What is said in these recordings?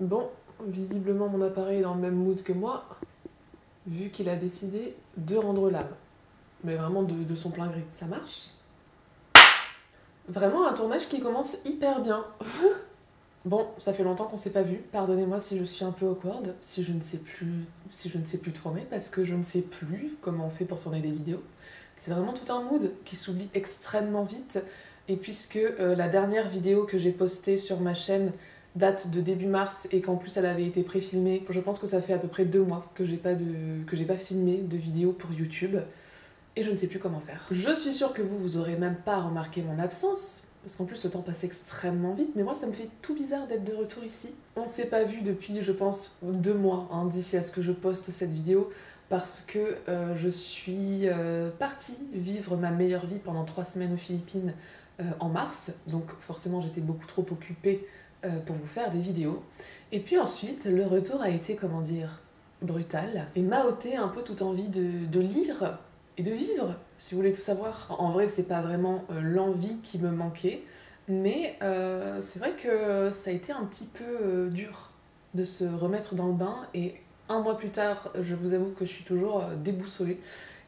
Bon, visiblement mon appareil est dans le même mood que moi, vu qu'il a décidé de rendre l'âme. Mais vraiment de, son plein gré. Ça marche Vraiment un tournage qui commence hyper bien. bon, ça fait longtemps qu'on s'est pas vu. Pardonnez-moi si je suis un peu awkward, si je ne sais plus, si je ne sais plus tourner, parce que je ne sais plus comment on fait pour tourner des vidéos. C'est vraiment tout un mood qui s'oublie extrêmement vite. Et puisque euh, la dernière vidéo que j'ai postée sur ma chaîne date de début mars et qu'en plus elle avait été préfilmée, je pense que ça fait à peu près deux mois que j'ai pas, de... que pas filmé de vidéo pour YouTube. Et je ne sais plus comment faire. Je suis sûre que vous, vous aurez même pas remarqué mon absence, parce qu'en plus le temps passe extrêmement vite, mais moi ça me fait tout bizarre d'être de retour ici. On s'est pas vu depuis, je pense, deux mois, hein, d'ici à ce que je poste cette vidéo, parce que euh, je suis euh, partie vivre ma meilleure vie pendant trois semaines aux Philippines euh, en mars, donc forcément j'étais beaucoup trop occupée pour vous faire des vidéos. Et puis ensuite, le retour a été, comment dire, brutal, et m'a ôté un peu toute envie de, lire et de vivre, si vous voulez tout savoir. En vrai, c'est pas vraiment euh, l'envie qui me manquait, mais euh, c'est vrai que ça a été un petit peu euh, dur de se remettre dans le bain et un mois plus tard, je vous avoue que je suis toujours déboussolée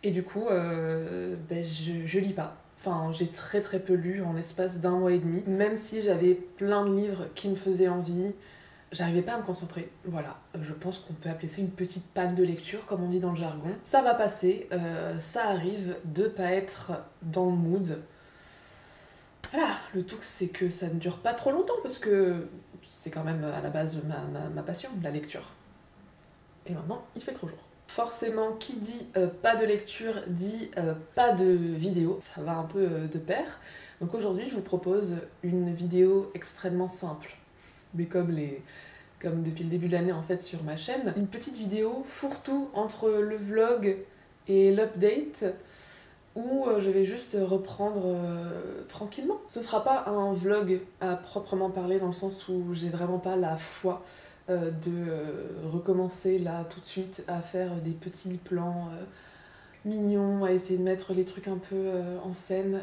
et du coup, ben, je lis pas. Enfin, j'ai très très peu lu en l'espace d'un mois et demi, même si j'avais plein de livres qui me faisaient envie, J'arrivais pas à me concentrer. Voilà, je pense qu'on peut appeler ça une petite panne de lecture, comme on dit dans le jargon. Ça va passer, euh, ça arrive de pas être dans le mood. Voilà, le tout c'est que ça ne dure pas trop longtemps parce que c'est quand même à la base ma, ma, passion, la lecture. Et maintenant, il fait trop jour. Forcément, qui dit euh, pas de lecture dit euh, pas de vidéo. Ça va un peu de pair. Donc aujourd'hui, je vous propose une vidéo extrêmement simple mais comme, les, comme depuis le début de l'année en fait sur ma chaîne, une petite vidéo fourre-tout entre le vlog et l'update où euh, je vais juste reprendre euh, tranquillement. Ce sera pas un vlog à proprement parler dans le sens où j'ai vraiment pas la foi euh, de recommencer là tout de suite à faire des petits plans mignons, à essayer de mettre les trucs un peu en scène.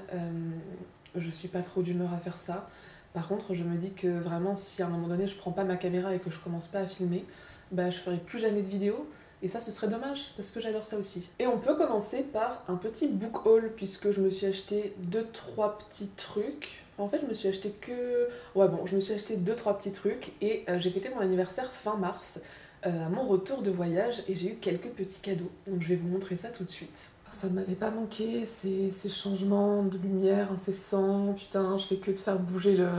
je suis pas trop d'humeur à faire ça. Par contre, je me dis que vraiment, si à un moment donné je prends pas ma caméra et que je commence pas à filmer, bah je ferai plus jamais de vidéo. Et ça, ce serait dommage parce que j'adore ça aussi. Et on peut commencer par un petit book haul puisque je me suis acheté deux trois petits trucs. En fait, je me suis acheté que. Ouais, bon, je me suis acheté deux trois petits trucs et euh, j'ai fêté mon anniversaire fin mars euh, à mon retour de voyage et j'ai eu quelques petits cadeaux. Donc, je vais vous montrer ça tout de suite ça ne m'avait pas manqué, ces, ces, changements de lumière incessants, putain, je fais que de faire bouger le... De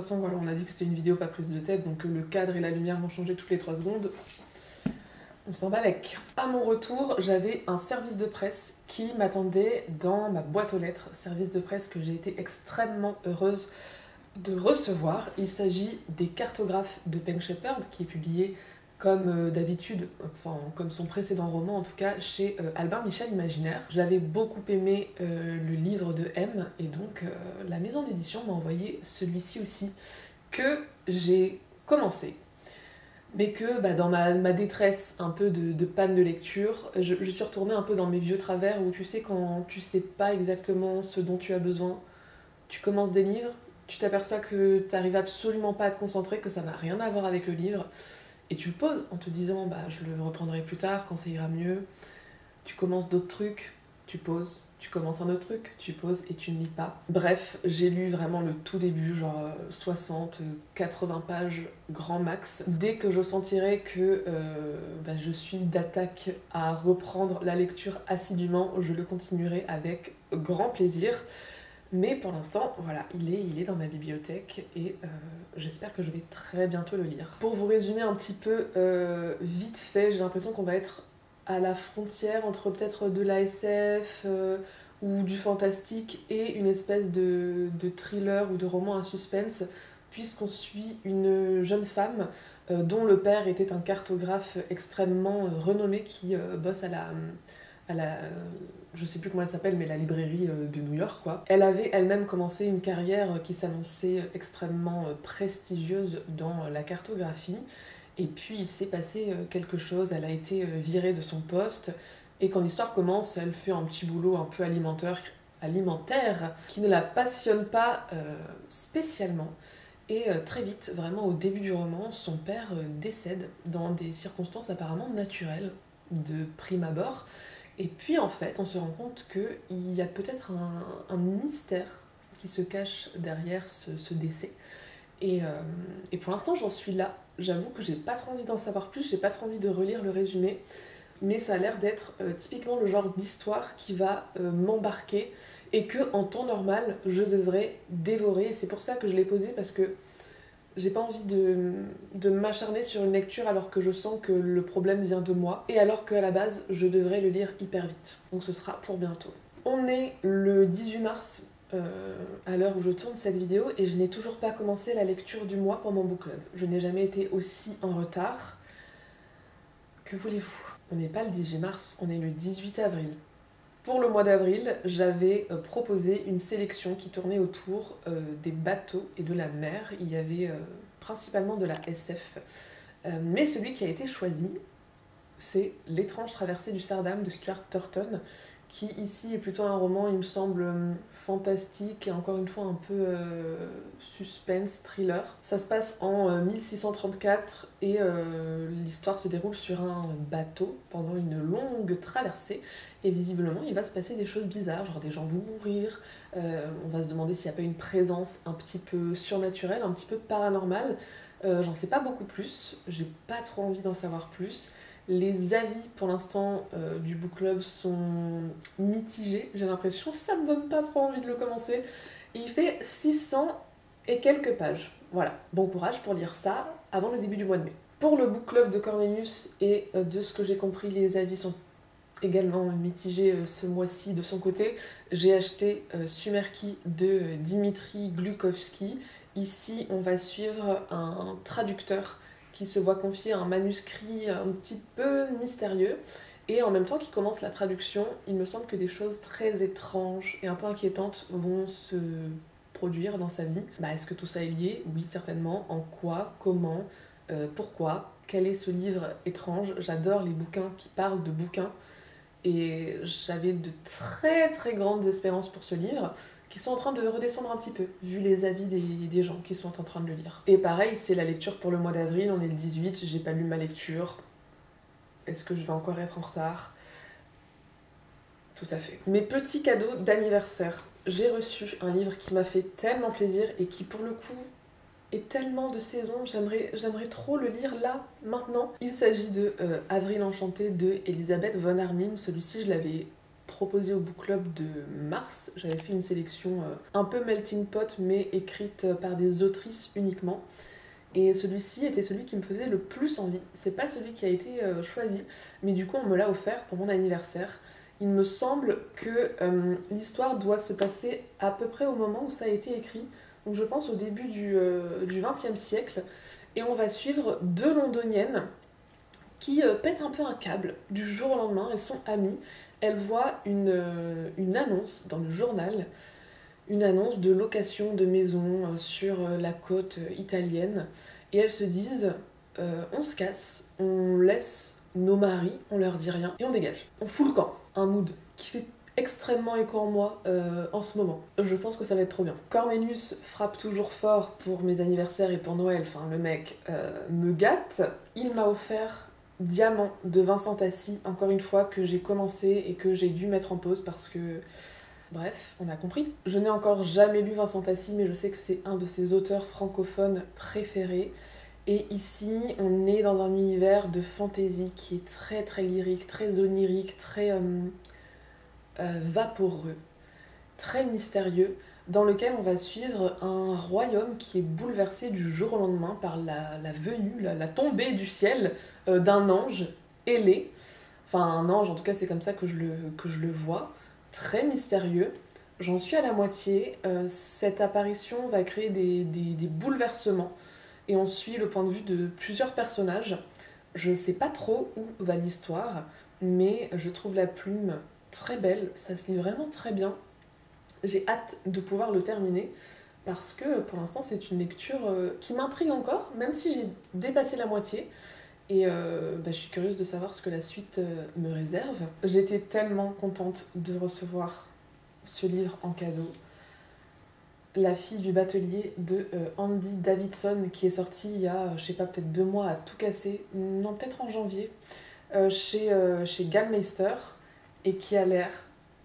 toute façon, voilà, on a dit que c'était une vidéo pas prise de tête, donc le cadre et la lumière vont changer toutes les 3 secondes. On s'en balèque. À mon retour, j'avais un service de presse qui m'attendait dans ma boîte aux lettres. Service de presse que j'ai été extrêmement heureuse de recevoir. Il s'agit des cartographes de Peng Shepherd, qui est publié comme euh, d'habitude, enfin comme son précédent roman en tout cas, chez euh, Albin Michel Imaginaire. J'avais beaucoup aimé euh, le livre de M et donc la maison d'édition m'a envoyé celui-ci aussi que j'ai commencé. Mais que bah, dans ma, détresse un peu de, panne de lecture, je, suis retournée un peu dans mes vieux travers où tu sais quand tu sais pas exactement ce dont tu as besoin, tu commences des livres, tu t'aperçois que tu n'arrives absolument pas à te concentrer, que ça n'a rien à voir avec le livre et tu le poses en te disant bah je le reprendrai plus tard quand ça ira mieux. Tu commences d'autres trucs, tu poses, tu commences un autre truc, tu poses et tu ne lis pas. Bref, j'ai lu vraiment le tout début, genre 60, euh, 80 pages grand max. Dès que je sentirai que euh, bah, je suis d'attaque à reprendre la lecture assidûment, je le continuerai avec grand plaisir. Mais pour l'instant, voilà, il est, il est dans ma bibliothèque et euh, j'espère que je vais très bientôt le lire. Pour vous résumer un petit peu euh, vite fait, j'ai l'impression qu'on va être à la frontière entre peut-être de l'ASF euh, ou du fantastique et une espèce de, de, thriller ou de roman à suspense, puisqu'on suit une jeune femme dont le père était un cartographe extrêmement renommé qui bosse à la à la, je sais plus comment elle s'appelle, mais la librairie euh, de New York, quoi. Elle avait elle-même commencé une carrière qui s'annonçait extrêmement euh, prestigieuse dans la cartographie. Et puis il s'est passé euh, quelque chose, elle a été virée de son poste. Et quand l'histoire commence, elle fait un petit boulot un peu alimentaire, alimentaire qui ne la passionne pas spécialement. Et euh, très vite, vraiment au début du roman, son père euh, décède dans des circonstances apparemment naturelles de prime abord. Et puis en fait, on se rend compte qu'il y a peut-être un, mystère qui se cache derrière ce, décès. Euh, et pour l'instant, j'en suis là. J'avoue que j'ai pas trop envie d'en savoir plus, j'ai pas trop envie de relire le résumé mais ça a l'air d'être euh, typiquement le genre d'histoire qui va euh, m'embarquer et que en temps normal je devrais dévorer. C'est pour ça que je l'ai posé parce que j'ai pas envie de, de m'acharner sur une lecture alors que je sens que le problème vient de moi et alors qu'à la base je devrais le lire hyper vite. Donc ce sera pour bientôt. On est le 18 mars euh, à l'heure où je tourne cette vidéo et je n'ai toujours pas commencé la lecture du mois pour mon book club. Je n'ai jamais été aussi en retard. Que voulez-vous? On n'est pas le 18 mars, on est le 18 avril. Pour le mois d'avril, j'avais euh, proposé une sélection qui tournait autour euh, des bateaux et de la mer. Il y avait principalement de la SF. mais celui qui a été choisi, c'est L'étrange traversée du Sardam de Stuart Turton, qui ici est plutôt un roman, il me semble, euh, fantastique et encore une fois un peu euh, suspense, thriller. Ça se passe en 1634 euh, et l'histoire se déroule sur un bateau pendant une longue traversée et visiblement il va se passer des choses bizarres, genre des gens vont mourir, on va se demander s'il n'y a pas une présence un petit peu surnaturelle, un petit peu paranormale. J'en sais pas beaucoup plus, j'ai pas trop envie d'en savoir plus. Les avis pour l'instant euh, du book club sont mitigés, j'ai l'impression. Ça me donne pas trop envie de le commencer. il fait 600 et quelques pages. Voilà, bon courage pour lire ça avant le début du mois de mai. Pour le book club de Cornelius et euh, de ce que j'ai compris, les avis sont également mitigés euh, ce mois-ci de son côté. J'ai acheté Sumerki de Dimitri Glukovski. Ici, on va suivre un traducteur qui se voit confier un manuscrit un petit peu mystérieux. Et en même temps qu'il commence la traduction, il me semble que des choses très étranges et un peu inquiétantes vont se produire dans sa vie. Bah, Est-ce que tout ça est lié? Oui, certainement. En quoi? Comment? Euh, Pourquoi? Quel est ce livre étrange? J'adore les bouquins qui parlent de bouquins. Et j'avais de très très grandes espérances pour ce livre qui sont en train de redescendre un petit peu, vu les avis des, gens qui sont en train de le lire. Et pareil, c'est la lecture pour le mois d'avril, on est le 18, j'ai pas lu ma lecture. Est-ce que je vais encore être en retard? Tout à fait. Mes petits cadeaux d'anniversaire. J'ai reçu un livre qui m'a fait tellement plaisir et qui pour le coup est tellement de saison, j'aimerais, j'aimerais trop le lire là, maintenant. Il s'agit de euh, Avril Enchanté de Elisabeth von Arnim. Celui-ci, je l'avais proposé au book club de mars. J'avais fait une sélection euh, un peu melting pot, mais écrite par des autrices uniquement. Et celui-ci était celui qui me faisait le plus envie. C'est pas celui qui a été euh, choisi, mais du coup on me l'a offert pour mon anniversaire. Il me semble que euh, l'histoire doit se passer à peu près au moment où ça a été écrit, donc je pense au début du XXe siècle. Et on va suivre deux londoniennes qui pètent un peu un câble du jour au lendemain. Elles sont amies elle voit euh, une, annonce dans le journal, une annonce de location de maison euh, sur euh, la côte italienne, et elles se disent on se casse, on laisse nos maris, on leur dit rien, et on dégage. On fout le camp. Un mood qui fait extrêmement écho en moi en ce moment. Je pense que ça va être trop bien. Cornelius frappe toujours fort pour mes anniversaires et pour Noël. Enfin, le mec me gâte. Il m'a offert Diamant de Vincent Tassi, encore une fois, que j'ai commencé et que j'ai dû mettre en pause parce que. Bref, on a compris. Je n'ai encore jamais lu Vincent Tassi, mais je sais que c'est un de ses auteurs francophones préférés. Et ici, on est dans un univers de fantaisie qui est très très lyrique, très onirique, très euh, euh, vaporeux, très mystérieux dans lequel on va suivre un royaume qui est bouleversé du jour au lendemain par la, venue, la, tombée du ciel euh, d'un ange ailé. Enfin, un ange, en tout cas, c'est comme ça que je le, vois. Très mystérieux. J'en suis à la moitié. Euh, cette apparition va créer des, des, bouleversements. Et on suit le point de vue de plusieurs personnages. Je ne sais pas trop où va l'histoire, mais je trouve la plume très belle. Ça se lit vraiment très bien j'ai hâte de pouvoir le terminer parce que pour l'instant c'est une lecture euh, qui m'intrigue encore, même si j'ai dépassé la moitié. Et euh, bah, je suis curieuse de savoir ce que la suite euh, me réserve. J'étais tellement contente de recevoir ce livre en cadeau. La fille du batelier de Andy Davidson qui est sorti il y a, je sais pas, peut-être deux mois à tout casser, non, peut-être en janvier, chez, chez Gallmeister et qui a l'air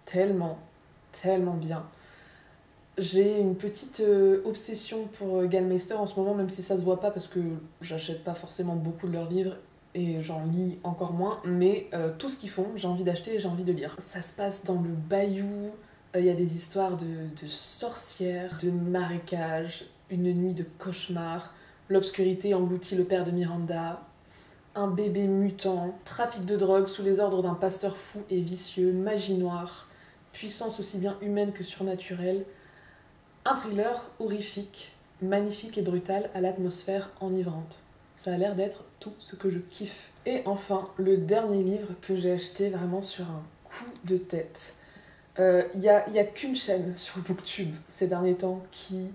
tellement, tellement bien. J'ai une petite obsession pour Gallmeister en ce moment, même si ça se voit pas parce que j'achète pas forcément beaucoup de leurs livres et j'en lis encore moins, mais tout ce qu'ils font, j'ai envie d'acheter et j'ai envie de lire. Ça se passe dans le bayou, il y a des histoires de, de sorcières, de marécages, une nuit de cauchemar, l'obscurité engloutit le père de Miranda, un bébé mutant, trafic de drogue sous les ordres d'un pasteur fou et vicieux, magie noire, puissance aussi bien humaine que surnaturelle, un thriller horrifique, magnifique et brutal à l'atmosphère enivrante. Ça a l'air d'être tout ce que je kiffe. Et enfin, le dernier livre que j'ai acheté vraiment sur un coup de tête. Il euh, n'y a, a qu'une chaîne sur Booktube ces derniers temps qui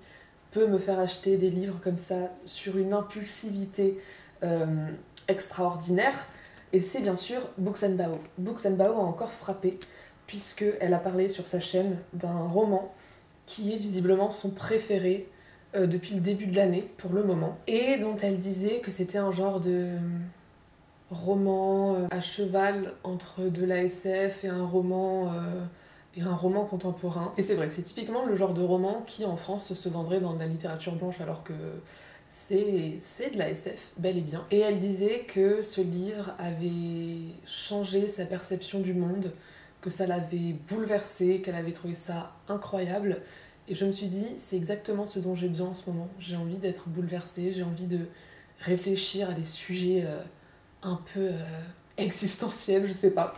peut me faire acheter des livres comme ça sur une impulsivité euh, extraordinaire. Et c'est bien sûr Books and Bao. Books Bao a encore frappé puisqu'elle a parlé sur sa chaîne d'un roman qui est visiblement son préféré euh, depuis le début de l'année pour le moment et dont elle disait que c'était un genre de roman à cheval entre de la SF et un roman et un roman contemporain. Et c'est vrai, c'est typiquement le genre de roman qui en France se vendrait dans de la littérature blanche alors que c'est de la SF, bel et bien. Et elle disait que ce livre avait changé sa perception du monde, que ça l'avait bouleversé, qu'elle avait trouvé ça incroyable. Et je me suis dit, c'est exactement ce dont j'ai besoin en ce moment. J'ai envie d'être bouleversée, j'ai envie de réfléchir à des sujets euh, un peu euh, existentiels, je sais pas.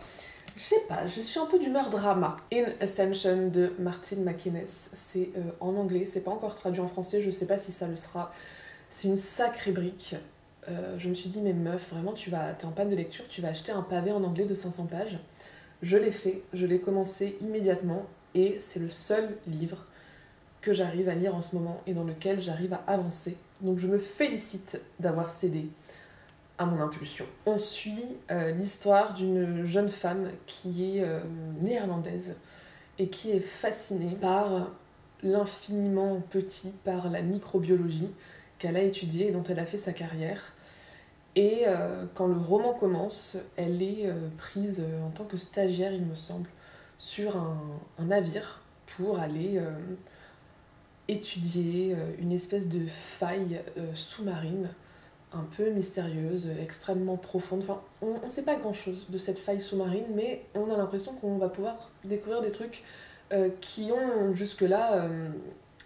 Je sais pas, je suis un peu d'humeur drama. In Ascension de Martin McInnes, c'est euh, en anglais, c'est pas encore traduit en français, je sais pas si ça le sera. C'est une sacrée brique. Je me suis dit, mais meuf, vraiment, tu vas, es en panne de lecture, tu vas acheter un pavé en anglais de 500 pages. Je l'ai fait, je l'ai commencé immédiatement et c'est le seul livre que j'arrive à lire en ce moment et dans lequel j'arrive à avancer. Donc je me félicite d'avoir cédé à mon impulsion. On suit euh, l'histoire d'une jeune femme qui est euh, néerlandaise et qui est fascinée par l'infiniment petit, par la microbiologie qu'elle a étudiée et dont elle a fait sa carrière. Et euh, quand le roman commence, elle est prise en tant que stagiaire, il me semble, sur un, navire pour aller étudier une espèce de faille sous-marine un peu mystérieuse, extrêmement profonde. Enfin, on ne sait pas grand-chose de cette faille sous-marine, mais on a l'impression qu'on va pouvoir découvrir des trucs euh, qui ont jusque-là euh,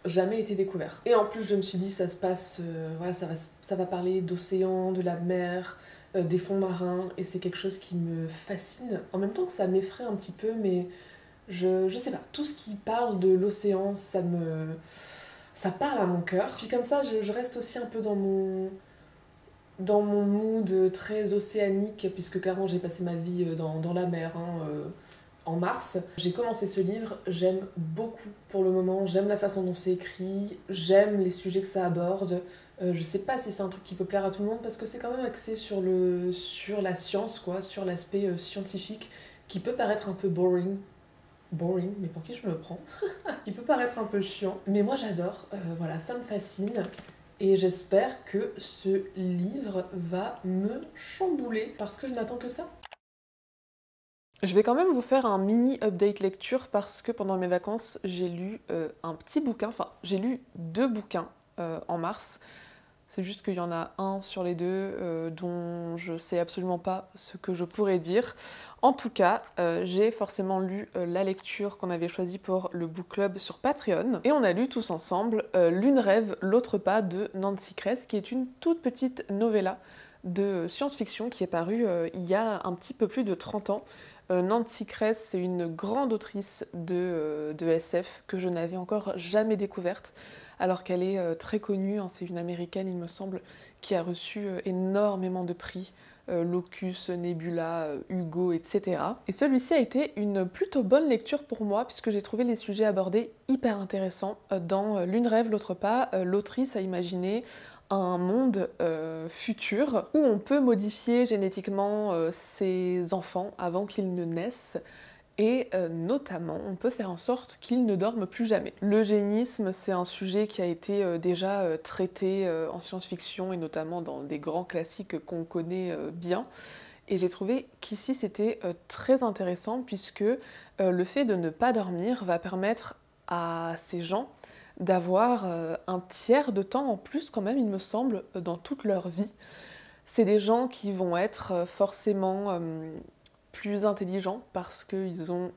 jamais été découverts. Et en plus, je me suis dit, ça se passe, euh, voilà, ça va, ça va parler d'océan, de la mer, des fonds marins, et c'est quelque chose qui me fascine. En même temps que ça m'effraie un petit peu, mais je, je sais pas, tout ce qui parle de l'océan, ça me... ça parle à mon cœur. Puis comme ça, je, reste aussi un peu dans mon dans mon mood très océanique, puisque clairement j'ai passé ma vie euh, dans, la mer hein, euh, en mars. J'ai commencé ce livre, j'aime beaucoup pour le moment, j'aime la façon dont c'est écrit, j'aime les sujets que ça aborde. Euh, je sais pas si c'est un truc qui peut plaire à tout le monde parce que c'est quand même axé sur, la science, quoi, sur l'aspect scientifique qui peut paraître un peu boring. Boring, mais pour qui je me prends? Qui peut paraître un peu chiant. Mais moi j'adore, voilà, ça me fascine et j'espère que ce livre va me chambouler parce que je n'attends que ça. Je vais quand même vous faire un mini update lecture parce que pendant mes vacances j'ai lu euh, un petit bouquin, enfin j'ai lu deux bouquins euh, en mars. C'est juste qu'il y en a un sur les deux euh, dont je sais absolument pas ce que je pourrais dire. En tout cas, j'ai forcément lu la lecture qu'on avait choisie pour le book club sur Patreon. Et on a lu tous ensemble L'une rêve, l'autre pas de Nancy Kress, qui est une toute petite novella de science-fiction qui est parue il y a un petit peu plus de 30 ans. Nancy Kress, c'est une grande autrice de, de SF que je n'avais encore jamais découverte alors qu'elle est euh, très connue. Hein, c'est une américaine, il me semble, qui a reçu euh, énormément de prix. Euh, Locus, Nebula, Hugo, etc. Et celui-ci a été une plutôt bonne lecture pour moi puisque j'ai trouvé les sujets abordés hyper intéressants. Dans L'une rêve, l'autre pas, l'autrice a imaginé un monde futur où on peut modifier génétiquement ses enfants avant qu'ils ne naissent et euh, notamment on peut faire en sorte qu'ils ne dorment plus jamais. L'eugénisme, c'est un sujet qui a été euh, déjà euh, traité en science-fiction et notamment dans des grands classiques qu'on connaît bien. Et j'ai trouvé qu'ici c'était très intéressant puisque le fait de ne pas dormir va permettre à ces gens d'avoir un tiers de temps en plus quand même, il me semble, dans toute leur vie. C'est des gens qui vont être forcément plus intelligents parce qu'ils ont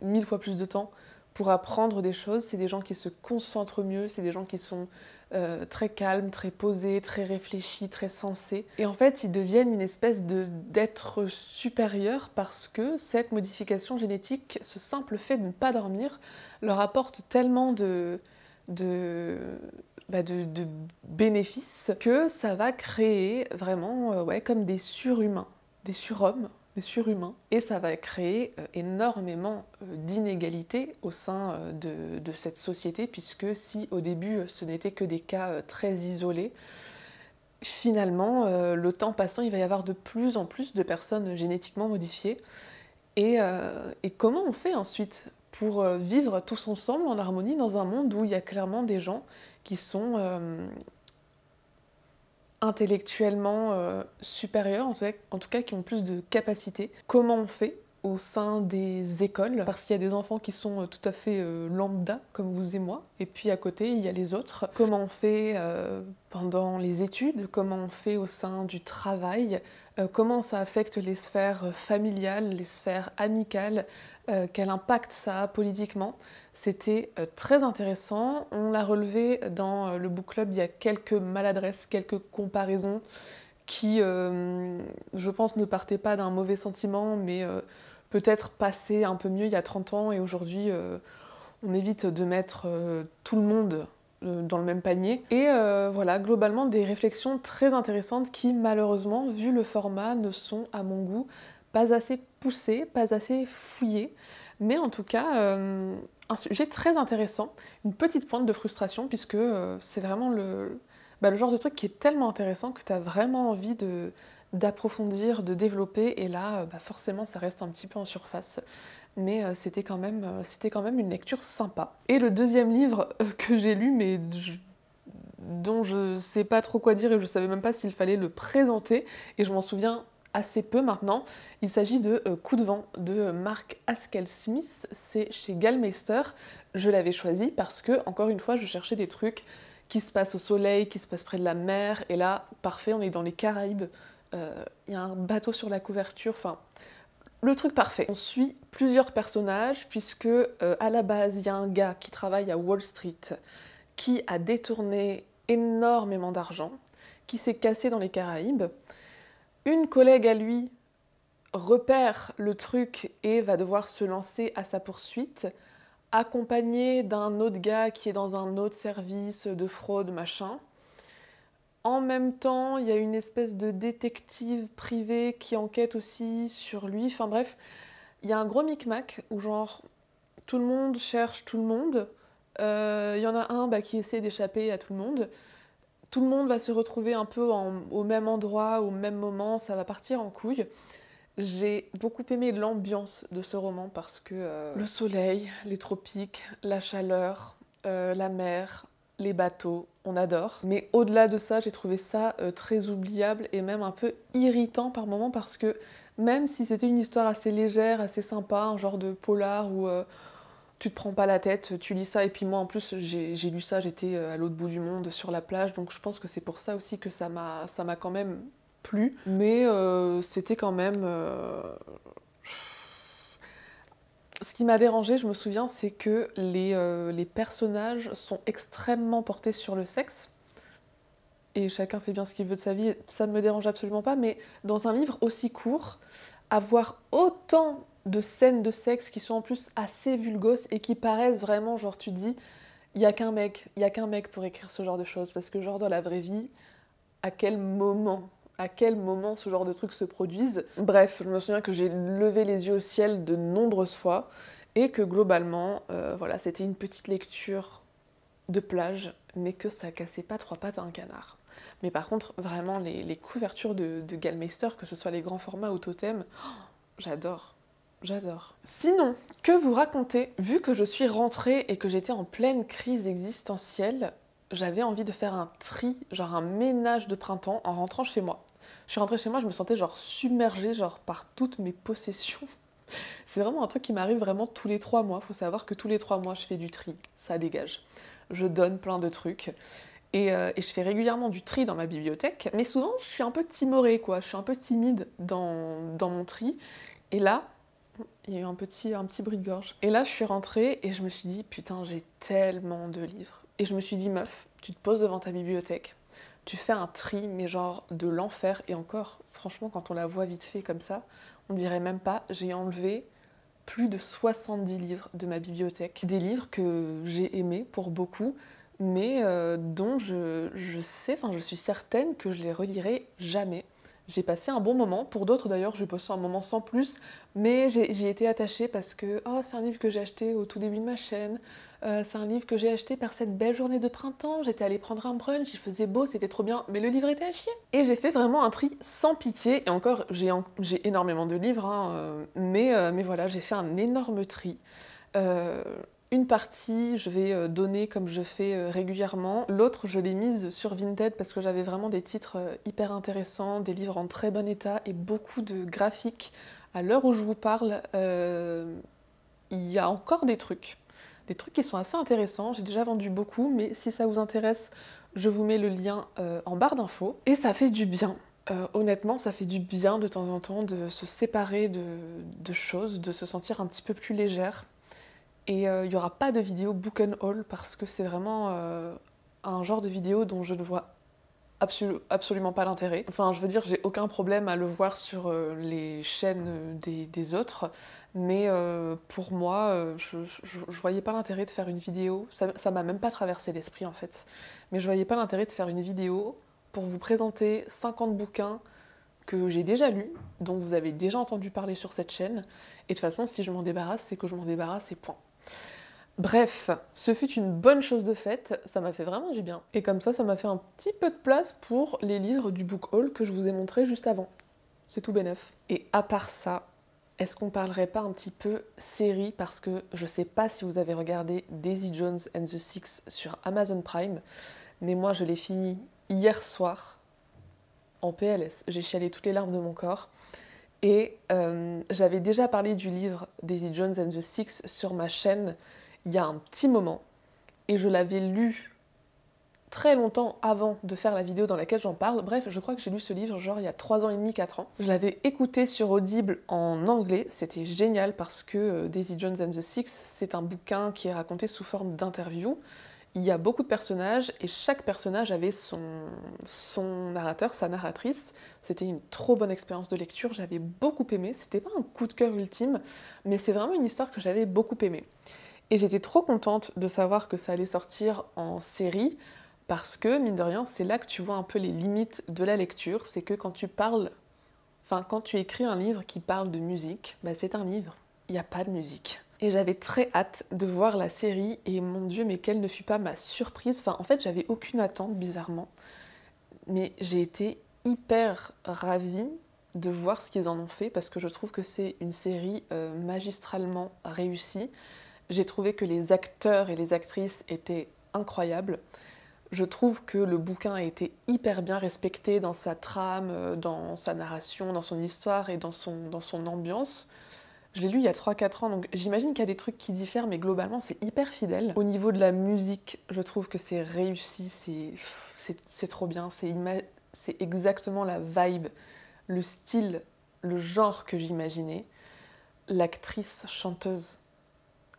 mille fois plus de temps pour apprendre des choses. C'est des gens qui se concentrent mieux, c'est des gens qui sont euh, très calmes, très posés, très réfléchis, très sensés. Et en fait, ils deviennent une espèce d'être supérieur parce que cette modification génétique, ce simple fait de ne pas dormir, leur apporte tellement de, de, bah de, bénéfices que ça va créer vraiment euh, comme des surhumains, des surhommes des surhumains. Et ça va créer euh, énormément euh, d'inégalités au sein de, cette société, puisque si au début ce n'était que des cas très isolés, finalement, le temps passant, il va y avoir de plus en plus de personnes génétiquement modifiées. Et comment on fait ensuite pour vivre tous ensemble en harmonie dans un monde où il y a clairement des gens qui sont intellectuellement euh, supérieurs, en tout, cas, qui ont plus de capacités. Comment on fait au sein des écoles, parce qu'il y a des enfants qui sont euh, tout à fait euh, lambda, comme vous et moi, et puis à côté, il y a les autres. Comment on fait pendant les études, comment on fait au sein du travail, comment ça affecte les sphères familiales, les sphères amicales, quel impact ça a politiquement. C'était euh, très intéressant. On l'a relevé dans euh, le book club. Il y a quelques maladresses, quelques comparaisons qui, euh, je pense, ne partaient pas d'un mauvais sentiment, mais peut-être passaient un peu mieux il y a 30 ans et aujourd'hui, on évite de mettre tout le monde dans le même panier. Et voilà, globalement, des réflexions très intéressantes qui, malheureusement, vu le format, ne sont, à mon goût, pas assez poussées, pas assez fouillées. Mais en tout cas, un sujet très intéressant, une petite pointe de frustration, puisque euh, c'est vraiment le, bah, le genre de truc qui est tellement intéressant que tu as vraiment envie d'approfondir, de développer, et là, euh, bah, forcément, ça reste un petit peu en surface. Mais euh, c'était quand, même, c'était quand même une lecture sympa. Et le deuxième livre que j'ai lu, mais dont je sais pas trop quoi dire et je savais même pas s'il fallait le présenter, et je m'en souviens assez peu maintenant. Il s'agit de euh, Coup de vent de Mark Haskell Smith. C'est chez Gallmeister. Je l'avais choisi parce que, encore une fois, je cherchais des trucs qui se passent au soleil, qui se passent près de la mer. Et là, parfait, on est dans les Caraïbes. Euh, il y a un bateau sur la couverture. Enfin, le truc parfait. On suit plusieurs personnages puisque euh, à la base, il y a un gars qui travaille à Wall Street qui a détourné énormément d'argent, qui s'est cassé dans les Caraïbes. Une collègue à lui repère le truc et va devoir se lancer à sa poursuite, accompagné d'un autre gars qui est dans un autre service de fraude, machin. En même temps, il y a une espèce de détective privé qui enquête aussi sur lui. Enfin bref, il y a un gros micmac où genre tout le monde cherche tout le monde. Euh, il y en a un bah, qui essaie d'échapper à tout le monde tout le monde va se retrouver un peu au même endroit, au même moment, ça va partir en couille. J'ai beaucoup aimé l'ambiance de ce roman parce que euh, le soleil, les tropiques, la chaleur, euh, la mer, les bateaux, on adore. Mais au-delà de ça, j'ai trouvé ça euh, très oubliable et même un peu irritant par moments parce que même si c'était une histoire assez légère, assez sympa, un genre de polar où tu te prends pas la tête, tu lis ça, et puis moi en plus j'ai lu ça, j'étais euh, à l'autre bout du monde sur la plage, donc je pense que c'est pour ça aussi que ça m'a quand même plu, mais euh, c'était quand même... Euh, ce qui m'a dérangé, je me souviens, c'est que les, les personnages sont extrêmement portés sur le sexe, et chacun fait bien ce qu'il veut de sa vie, ça ne me dérange absolument pas, mais dans un livre aussi court, avoir autant de scènes de sexe qui sont en plus assez vulgos et qui paraissent vraiment genre tu dis il y a qu'un mec, il y a qu'un mec pour écrire ce genre de choses parce que genre dans la vraie vie à quel moment à quel moment ce genre de trucs se produisent? Bref, je me souviens que j'ai levé les yeux au ciel de nombreuses fois et que globalement, euh, voilà, c'était une petite lecture de plage, mais que ça cassait pas trois pattes à un canard. Mais par contre, vraiment, les, couvertures de, Gallmeister, que ce soit les grands formats ou totem, oh, j'adore j'adore. Sinon, que vous raconter Vu que je suis rentrée et que j'étais en pleine crise existentielle, j'avais envie de faire un tri, genre un ménage de printemps en rentrant chez moi. Je suis rentrée chez moi, je me sentais genre submergée genre par toutes mes possessions. C'est vraiment un truc qui m'arrive vraiment tous les trois mois. Faut savoir que tous les trois mois, je fais du tri, ça dégage. Je donne plein de trucs. Euh, et, je fais régulièrement du tri dans ma bibliothèque, mais souvent je suis un peu timorée, quoi. Je suis un peu timide dans mon tri. Et là, il y a eu un petit, un bruit de gorge. Et là, je suis rentrée et je me suis dit, putain, j'ai tellement de livres. Et je me suis dit, meuf, tu te poses devant ta bibliothèque, tu fais un tri, mais genre de l'enfer. Et encore, franchement, quand on la voit vite fait comme ça, on dirait même pas, j'ai enlevé plus de 70 livres de ma bibliothèque. Des livres que j'ai aimés pour beaucoup, mais euh, dont je sais, enfin je suis certaine que je les relirai jamais. J'ai passé un bon moment. Pour d'autres d'ailleurs, j'ai passé un moment sans plus, mais j'ai été attachée parce que oh, c'est un livre que j'ai acheté au tout début de ma chaîne. Euh, c'est un livre que j'ai acheté par cette belle journée de printemps. J'étais allée prendre un brunch, il faisait beau, c'était trop bien, mais le livre était à chier. Et j'ai fait vraiment un tri sans pitié. Et encore, j'ai énormément de livres, hein, euh, mais, euh, mais voilà, j'ai fait un énorme tri. Une partie, je vais donner comme je fais régulièrement. L'autre, je l'ai mise sur Vinted parce que j'avais vraiment des titres hyper intéressants, des livres en très bon état et beaucoup de graphiques. À l'heure où je vous parle, il y a encore des trucs des trucs qui sont assez intéressants. J'ai déjà vendu beaucoup, mais si ça vous intéresse, je vous mets le lien euh, en barre d'infos. Et ça fait du bien. Euh, honnêtement, ça fait du bien de temps en temps de se séparer de, choses, de se sentir un petit peu plus légère. Et euh, il n'y aura pas de vidéo book and haul parce que c'est vraiment un genre de vidéo dont je ne vois absolument pas l'intérêt. Enfin, je veux dire, j'ai aucun problème à le voir sur euh, les chaînes des, autres, mais euh, pour moi, euh, je, je, voyais pas l'intérêt de faire une vidéo. Ça m'a même pas traversé l'esprit en fait. Mais je voyais pas l'intérêt de faire une vidéo pour vous présenter 50 bouquins que j'ai déjà lus, dont vous avez déjà entendu parler sur cette chaîne. Et de toute façon, si je m'en débarrasse, c'est que je m'en débarrasse et point. Bref, ce fut une bonne chose de faite, ça m'a fait vraiment du bien. Et comme ça, ça m'a fait un petit peu de place pour les livres du book haul que je vous ai montré juste avant. C'est tout bénef. Et à part ça, est-ce qu'on parlerait pas un petit peu série? Parce que je sais pas si vous avez regardé Daisy Jones and the Six sur Amazon Prime, mais moi je l'ai fini hier soir en PLS. J'ai chialé toutes les larmes de mon corps. Et euh, j'avais déjà parlé du livre Daisy Jones and the Six sur ma chaîne il y a un petit moment, et je l'avais lu très longtemps avant de faire la vidéo dans laquelle j'en parle. Bref, je crois que j'ai lu ce livre genre il y a 3 ans et demi, 4 ans. Je l'avais écouté sur Audible en anglais, c'était génial parce que euh, Daisy Jones and the Six, c'est un bouquin qui est raconté sous forme d'interview. Il y a beaucoup de personnages et chaque personnage avait son, son narrateur, sa narratrice. C'était une trop bonne expérience de lecture, j'avais beaucoup aimé. C'était pas un coup de cœur ultime, mais c'est vraiment une histoire que j'avais beaucoup aimée. Et j'étais trop contente de savoir que ça allait sortir en série, parce que, mine de rien, c'est là que tu vois un peu les limites de la lecture. C'est que quand tu parles, enfin, quand tu écris un livre qui parle de musique, bah, c'est un livre, il n'y a pas de musique. Et j'avais très hâte de voir la série, et mon dieu, mais quelle ne fut pas ma surprise. Enfin, en fait, j'avais aucune attente, bizarrement. Mais j'ai été hyper ravie de voir ce qu'ils en ont fait, parce que je trouve que c'est une série euh, magistralement réussie. J'ai trouvé que les acteurs et les actrices étaient incroyables. Je trouve que le bouquin a été hyper bien respecté dans sa trame, euh, dans sa narration, dans son histoire et dans son, dans son ambiance. Je l'ai lu il y a 3-4 ans, donc j'imagine qu'il y a des trucs qui diffèrent, mais globalement c'est hyper fidèle. Au niveau de la musique, je trouve que c'est réussi, c'est trop bien, c'est exactement la vibe, le style, le genre que j'imaginais. L'actrice chanteuse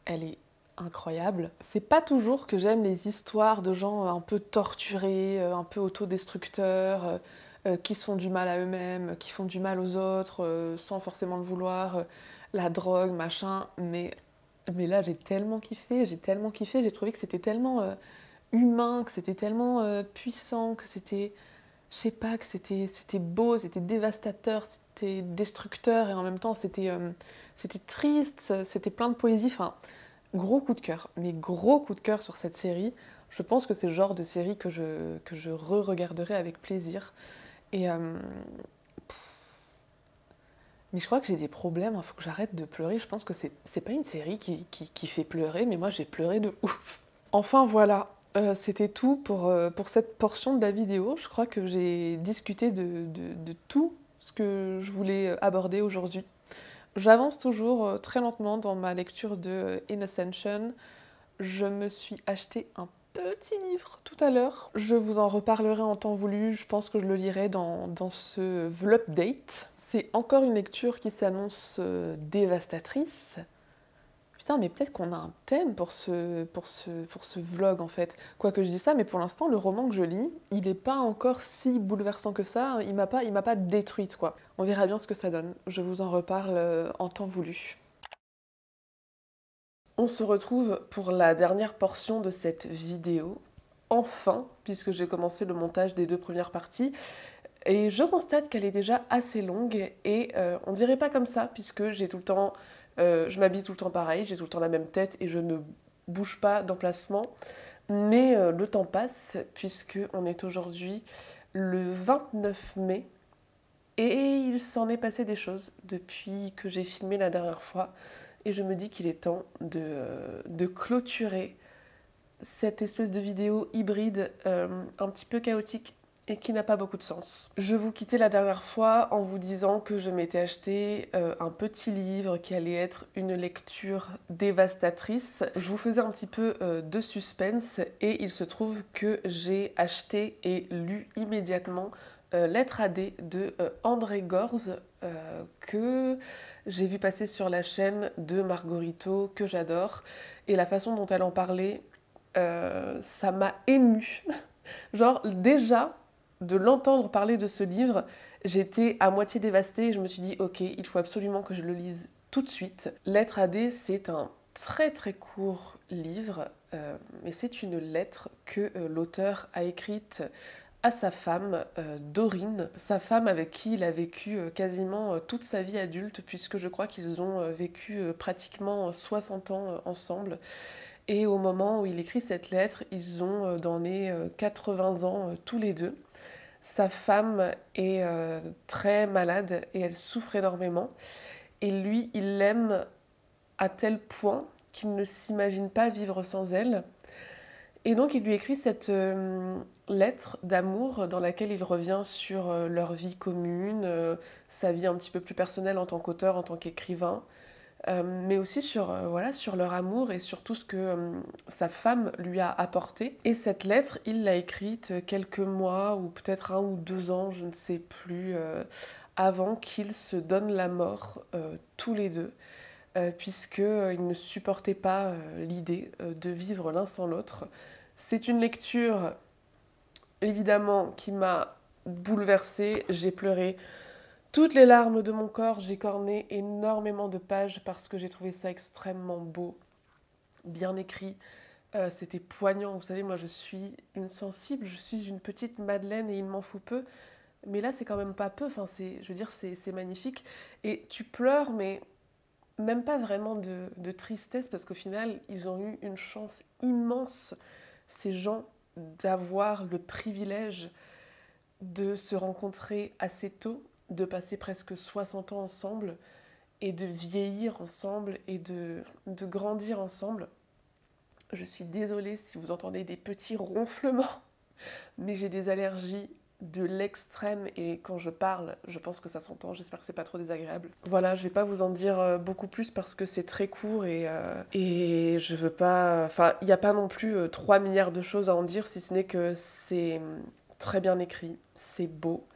elle est incroyable. C'est pas toujours que j'aime les histoires de gens un peu torturés, euh, un peu autodestructeurs, euh, euh, qui font du mal à eux-mêmes, qui font du mal aux autres sans forcément le vouloir, la drogue, machin. Mais, mais là, j'ai tellement kiffé, j'ai tellement kiffé, j'ai trouvé que c'était tellement humain, que c'était tellement puissant, que c'était, je sais pas, que c'était, beau, c'était dévastateur, c'était destructeur et en même temps c'était c'était triste, c'était plein de poésie. Enfin, gros coup de cœur, mais gros coup de cœur sur cette série. Je pense que c'est le genre de série que je, que re-regarderai avec plaisir. Et. Euh, Mais je crois que j'ai des problèmes, il faut que j'arrête de pleurer. Je pense que c'est pas une série qui, qui, fait pleurer, mais moi j'ai pleuré de ouf. Enfin voilà, euh, c'était tout pour, euh, pour cette portion de la vidéo. Je crois que j'ai discuté de, de, tout ce que je voulais aborder aujourd'hui. J'avance toujours euh, très lentement dans ma lecture de In Ascension. Je me suis acheté un petit livre tout à l'heure. Je vous en reparlerai en temps voulu. Je pense que je le lirai dans, dans ce Vlupdate. C'est encore une lecture qui s'annonce euh, dévastatrice. Putain, mais peut-être qu'on a un thème pour ce, vlog en fait. Quoi que je dise ça, mais pour l'instant, le roman que je lis, il n'est pas encore si bouleversant que ça. Il m'a pas, il m'a pas détruite quoi. On verra bien ce que ça donne. Je vous en reparle euh, en temps voulu. On se retrouve pour la dernière portion de cette vidéo. Enfin, puisque j'ai commencé le montage des deux premières parties. Et je constate qu'elle est déjà assez longue et euh, on dirait pas comme ça puisque j'ai tout le temps euh, je m'habille tout le temps pareil, j'ai tout le temps la même tête et je ne bouge pas d'emplacement. Mais euh, le temps passe puisque on est aujourd'hui le 29 mai et il s'en est passé des choses depuis que j'ai filmé la dernière fois et je me dis qu'il est temps de, euh, clôturer cette espèce de vidéo hybride un petit peu chaotique et qui n'a pas beaucoup de sens. Je vous quittais la dernière fois en vous disant que je m'étais acheté euh, un petit livre qui allait être une lecture dévastatrice. Je vous faisais un petit peu euh, de suspense et il se trouve que j'ai acheté et lu immédiatement euh, Lettre à D de André Gorz que j'ai vu passer sur la chaîne de Margorito que j'adore et la façon dont elle en parlait ça m'a émue. Genre déjà de l'entendre parler de ce livre, j'étais à moitié dévastée et je me suis dit ok, il faut absolument que je le lise tout de suite. Lettre à D, c'est un très très court livre, euh, mais c'est une lettre que euh, l'auteur a écrite à sa femme, euh, Dorine, sa femme avec qui il a vécu quasiment toute sa vie adulte, puisque je crois qu'ils ont vécu pratiquement 60 ans ensemble. Et au moment où il écrit cette lettre, ils ont dans les 80 ans tous les deux. Sa femme est euh, très malade et elle souffre énormément. Et lui, il l'aime à tel point qu'il ne s'imagine pas vivre sans elle. Et donc il lui écrit cette euh, lettre d'amour dans laquelle il revient sur euh, leur vie commune, sa vie un petit peu plus personnelle en tant qu'auteur, en tant qu'écrivain, euh, mais aussi sur, euh, voilà, sur leur amour et sur tout ce que euh, sa femme lui a apporté. Et cette lettre, il l'a écrite quelques mois ou peut-être un ou deux ans, je ne sais plus, avant qu'ils se donnent la mort tous les deux. puisqu'ils ne supportaient pas l'idée de vivre l'un sans l'autre. C'est une lecture, évidemment, qui m'a bouleversée. J'ai pleuré toutes les larmes de mon corps, j'ai corné énormément de pages parce que j'ai trouvé ça extrêmement beau, bien écrit. Euh, c'était poignant. Vous savez, moi je suis une sensible, je suis une petite Madeleine et il m'en fout peu. Mais là, c'est quand même pas peu. Enfin, je veux dire, c'est, magnifique. Et tu pleures, mais même pas vraiment de tristesse parce qu'au final, ils ont eu une chance immense, ces gens, d'avoir le privilège de se rencontrer assez tôt de passer presque 60 ans ensemble et de vieillir ensemble et de, de grandir ensemble. Je suis désolée si vous entendez des petits ronflements, mais j'ai des allergies de l'extrême et quand je parle, je pense que ça s'entend, j'espère que c'est pas trop désagréable. Voilà, je vais pas vous en dire euh, beaucoup plus parce que c'est très court et, euh, et je veux pas... Enfin, il n'y a pas non plus 3 euh, milliards de choses à en dire si ce n'est que c'est très bien écrit, c'est beau,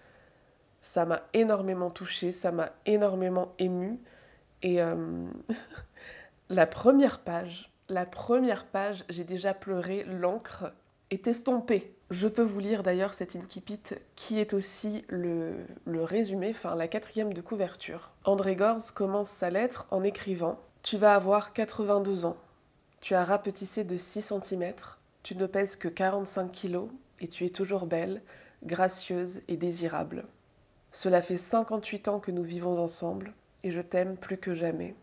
ça m'a énormément touchée, ça m'a énormément émue. Et la première page, la première page, j'ai déjà pleuré, l'encre est estompée. Je peux vous lire d'ailleurs cette incipit qui est aussi le, le résumé, enfin la quatrième de couverture. André Gorz commence sa lettre en écrivant Tu vas avoir 82 ans. Tu as rapetissé de 6 cm. Tu ne pèses que 45 kilos et tu es toujours belle, gracieuse et désirable. Cela fait 58 ans que nous vivons ensemble, et je t'aime plus que jamais.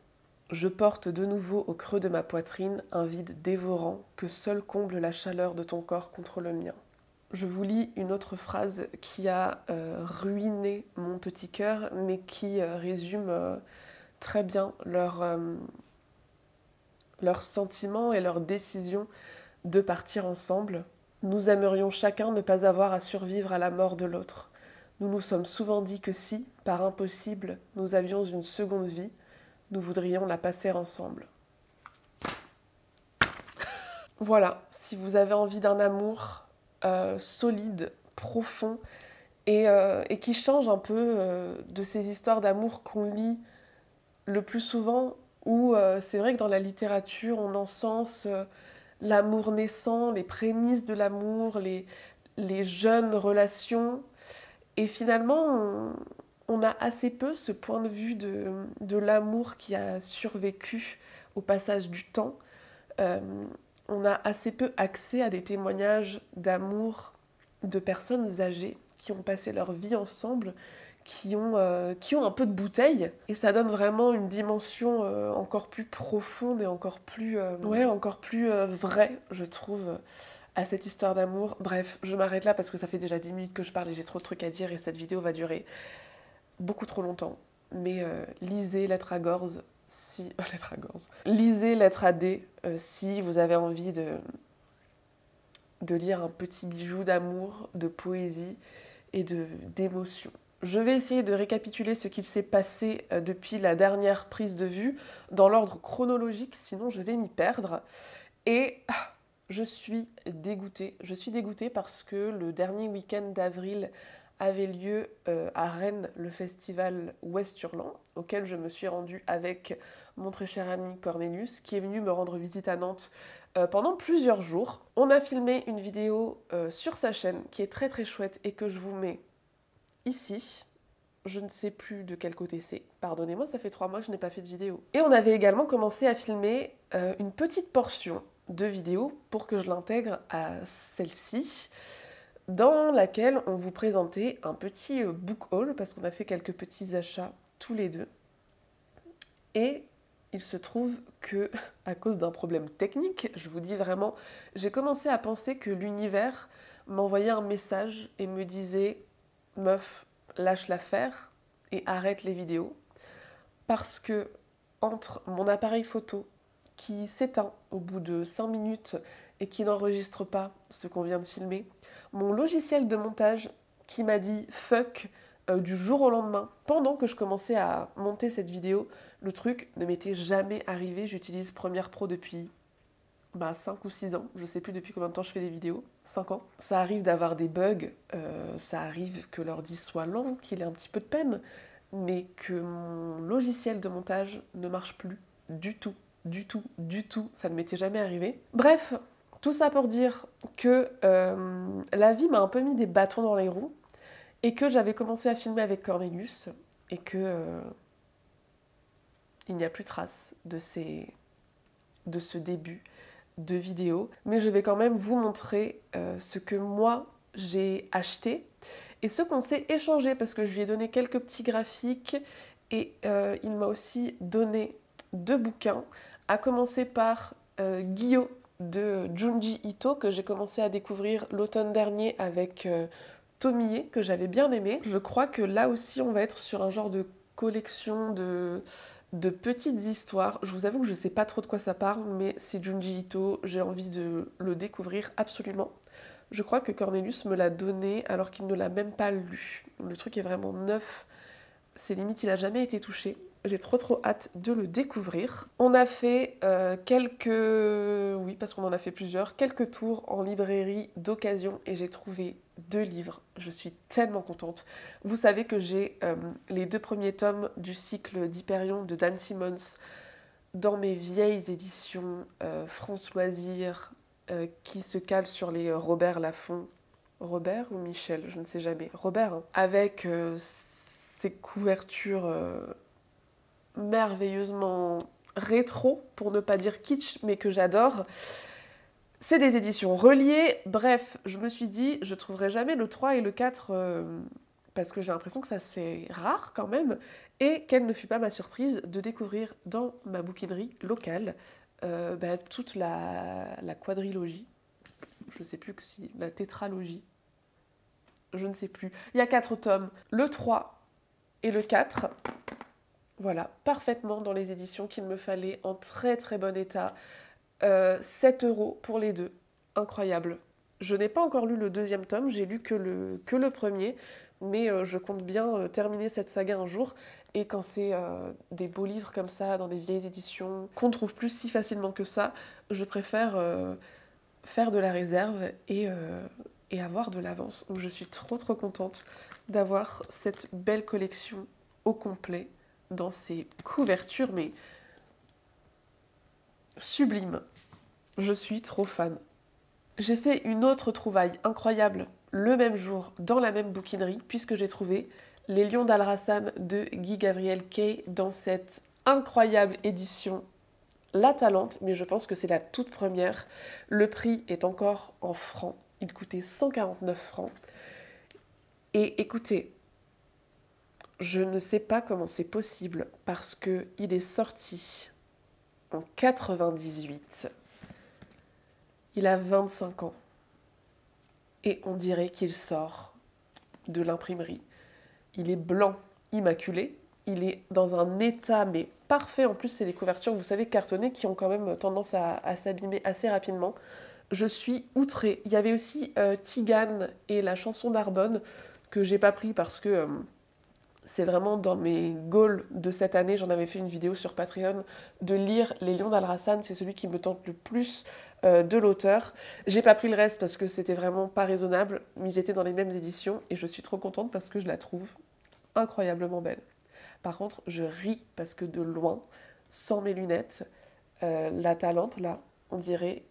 Je porte de nouveau au creux de ma poitrine un vide dévorant que seul comble la chaleur de ton corps contre le mien. je vous lis une autre phrase qui a euh, ruiné mon petit cœur, mais qui euh, résume euh, très bien leurs leur sentiments et leur décision de partir ensemble. Nous aimerions chacun ne pas avoir à survivre à la mort de l'autre. Nous nous sommes souvent dit que si, par impossible, nous avions une seconde vie, nous voudrions la passer ensemble. Voilà, si vous avez envie d'un amour euh, solide, profond, euh, et, qui change un peu euh, de ces histoires d'amour qu'on lit le plus souvent, où c'est vrai que dans la littérature, on encense l'amour naissant, les prémices de l'amour, les, jeunes relations, et finalement, a assez peu ce point de vue de, l'amour qui a survécu au passage du temps on a assez peu accès à des témoignages d'amour de personnes âgées qui ont passé leur vie ensemble, qui ont, euh, un peu de bouteille. Et ça donne vraiment une dimension euh, encore plus profonde et encore plus, euh, encore plus vraie, je trouve, à cette histoire d'amour. Bref, je m'arrête là parce que ça fait déjà 10 minutes que je parle et j'ai trop de trucs à dire et cette vidéo va durer beaucoup trop longtemps. Mais lisez Lettre à Gorze, si... lettre à Lisez Lettre à D euh, si vous avez envie de, de lire un petit bijou d'amour, de poésie et d'émotion. Je vais essayer de récapituler ce qu'il s'est passé euh, depuis la dernière prise de vue dans l'ordre chronologique, sinon je vais m'y perdre. Et ah, je suis dégoûtée. Je suis dégoûtée parce que le dernier week-end d'avril avait lieu euh, à Rennes le festival Ouest Hurlant, auquel je me suis rendue avec mon très cher ami Cornelius, qui est venu me rendre visite à Nantes euh, pendant plusieurs jours. On a filmé une vidéo euh, sur sa chaîne qui est très très chouette et que je vous mets ici. Je ne sais plus de quel côté c'est. Pardonnez-moi, ça fait trois mois que je n'ai pas fait de vidéo. Et on avait également commencé à filmer une petite portion de vidéo pour que je l'intègre à celle-ci dans laquelle on vous présentait un petit euh, book haul parce qu'on a fait quelques petits achats tous les deux. Et il se trouve que, à cause d'un problème technique, je vous dis vraiment, j'ai commencé à penser que l'univers m'envoyait un message et me disait Meuf, lâche l'affaire et arrête les vidéos. Parce que entre mon appareil photo qui s'éteint au bout de 5 minutes et qui n'enregistre pas ce qu'on vient de filmer, mon logiciel de montage qui m'a dit fuck euh, du jour au lendemain, pendant que je commençais à monter cette vidéo, le truc ne m'était jamais arrivé. J'utilise Premiere Pro depuis bah, 5 ou 6 ans, je sais plus depuis combien de temps je fais des vidéos, 5 ans. Ça arrive d'avoir des bugs, euh, ça arrive que l'ordi soit lent, qu'il ait un petit peu de peine, mais que mon logiciel de montage ne marche plus du tout, du tout, du tout, ça ne m'était jamais arrivé. Bref, tout ça pour dire que euh, la vie m'a un peu mis des bâtons dans les roues et que j'avais commencé à filmer avec Cornelius et que euh, il n'y a plus trace de, ce début de vidéo. Mais je vais quand même vous montrer euh, ce que moi j'ai acheté et ce qu'on s'est échangé parce que je lui ai donné quelques petits graphiques et il m'a aussi donné deux bouquins, à commencer par Guillaume de Junji Ito que j'ai commencé à découvrir l'automne dernier avec euh, Tomie que j'avais bien aimé. Je crois que là aussi on va être sur un genre de collection de, de petites histoires. Je vous avoue que je sais pas trop de quoi ça parle, mais c'est Junji Ito, j'ai envie de le découvrir absolument. Je crois que Cornelius me l'a donné alors qu'il ne l'a même pas lu. Le truc est vraiment neuf, c'est limite il a jamais été touché. J'ai trop trop hâte de le découvrir. On a fait euh, quelques, oui parce qu'on en a fait plusieurs, quelques tours en librairie d'occasion et j'ai trouvé deux livres. Je suis tellement contente. Vous savez que j'ai euh, les deux premiers tomes du cycle d'Hyperion de Dan Simmons dans mes vieilles éditions euh, France Loisirs qui se calent sur les Robert Laffont. Robert ou Michel, je ne sais jamais. Robert, hein. avec ces couvertures merveilleusement rétro, pour ne pas dire kitsch, mais que j'adore. C'est des éditions reliées. Bref, je me suis dit, je trouverai jamais le 3 et le 4 euh, parce que j'ai l'impression que ça se fait rare quand même. Et quelle ne fut pas ma surprise de découvrir dans ma bouquinerie locale euh, bah, toute la, la, quadrilogie. Je ne sais plus que si, la tétralogie. je ne sais plus. Il y a quatre tomes, le 3 et le 4. Voilà, parfaitement dans les éditions qu'il me fallait, en très très bon état. 7 euh, euros pour les deux. Incroyable. Je n'ai pas encore lu le deuxième tome, j'ai lu que le, premier, mais euh, je compte bien euh, terminer cette saga un jour. Et quand c'est des beaux livres comme ça, dans des vieilles éditions, qu'on trouve plus si facilement que ça, je préfère faire de la réserve et, et avoir de l'avance. Donc je suis trop trop contente d'avoir cette belle collection au complet dans ces couvertures, mais sublime. Je suis trop fan. J'ai fait une autre trouvaille incroyable le même jour dans la même bouquinerie puisque j'ai trouvé Les Lions d'Al-Rassan de Guy Gabriel Kay dans cette incroyable édition La Talente, mais je pense que c'est la toute première. Le prix est encore en francs. Il coûtait 149 francs. Et écoutez, je ne sais pas comment c'est possible parce que il est sorti en 98. Il a 25 ans. Et on dirait qu'il sort de l'imprimerie. Il est blanc, immaculé. Il est dans un état, mais parfait. En plus, c'est les couvertures, vous savez, cartonnées, qui ont quand même tendance à, s'abîmer assez rapidement. Je suis outrée. Il y avait aussi euh, Tigane et la chanson d'Arbonne que j'ai pas pris parce que euh, c'est vraiment dans mes goals de cette année, j'en avais fait une vidéo sur Patreon, de lire Les Lions d'Al-Rassan, c'est celui qui me tente le plus euh, de l'auteur. J'ai pas pris le reste parce que c'était vraiment pas raisonnable, mais ils étaient dans les mêmes éditions et je suis trop contente parce que je la trouve incroyablement belle. Par contre, je ris parce que de loin, sans mes lunettes, euh, la talente là, on dirait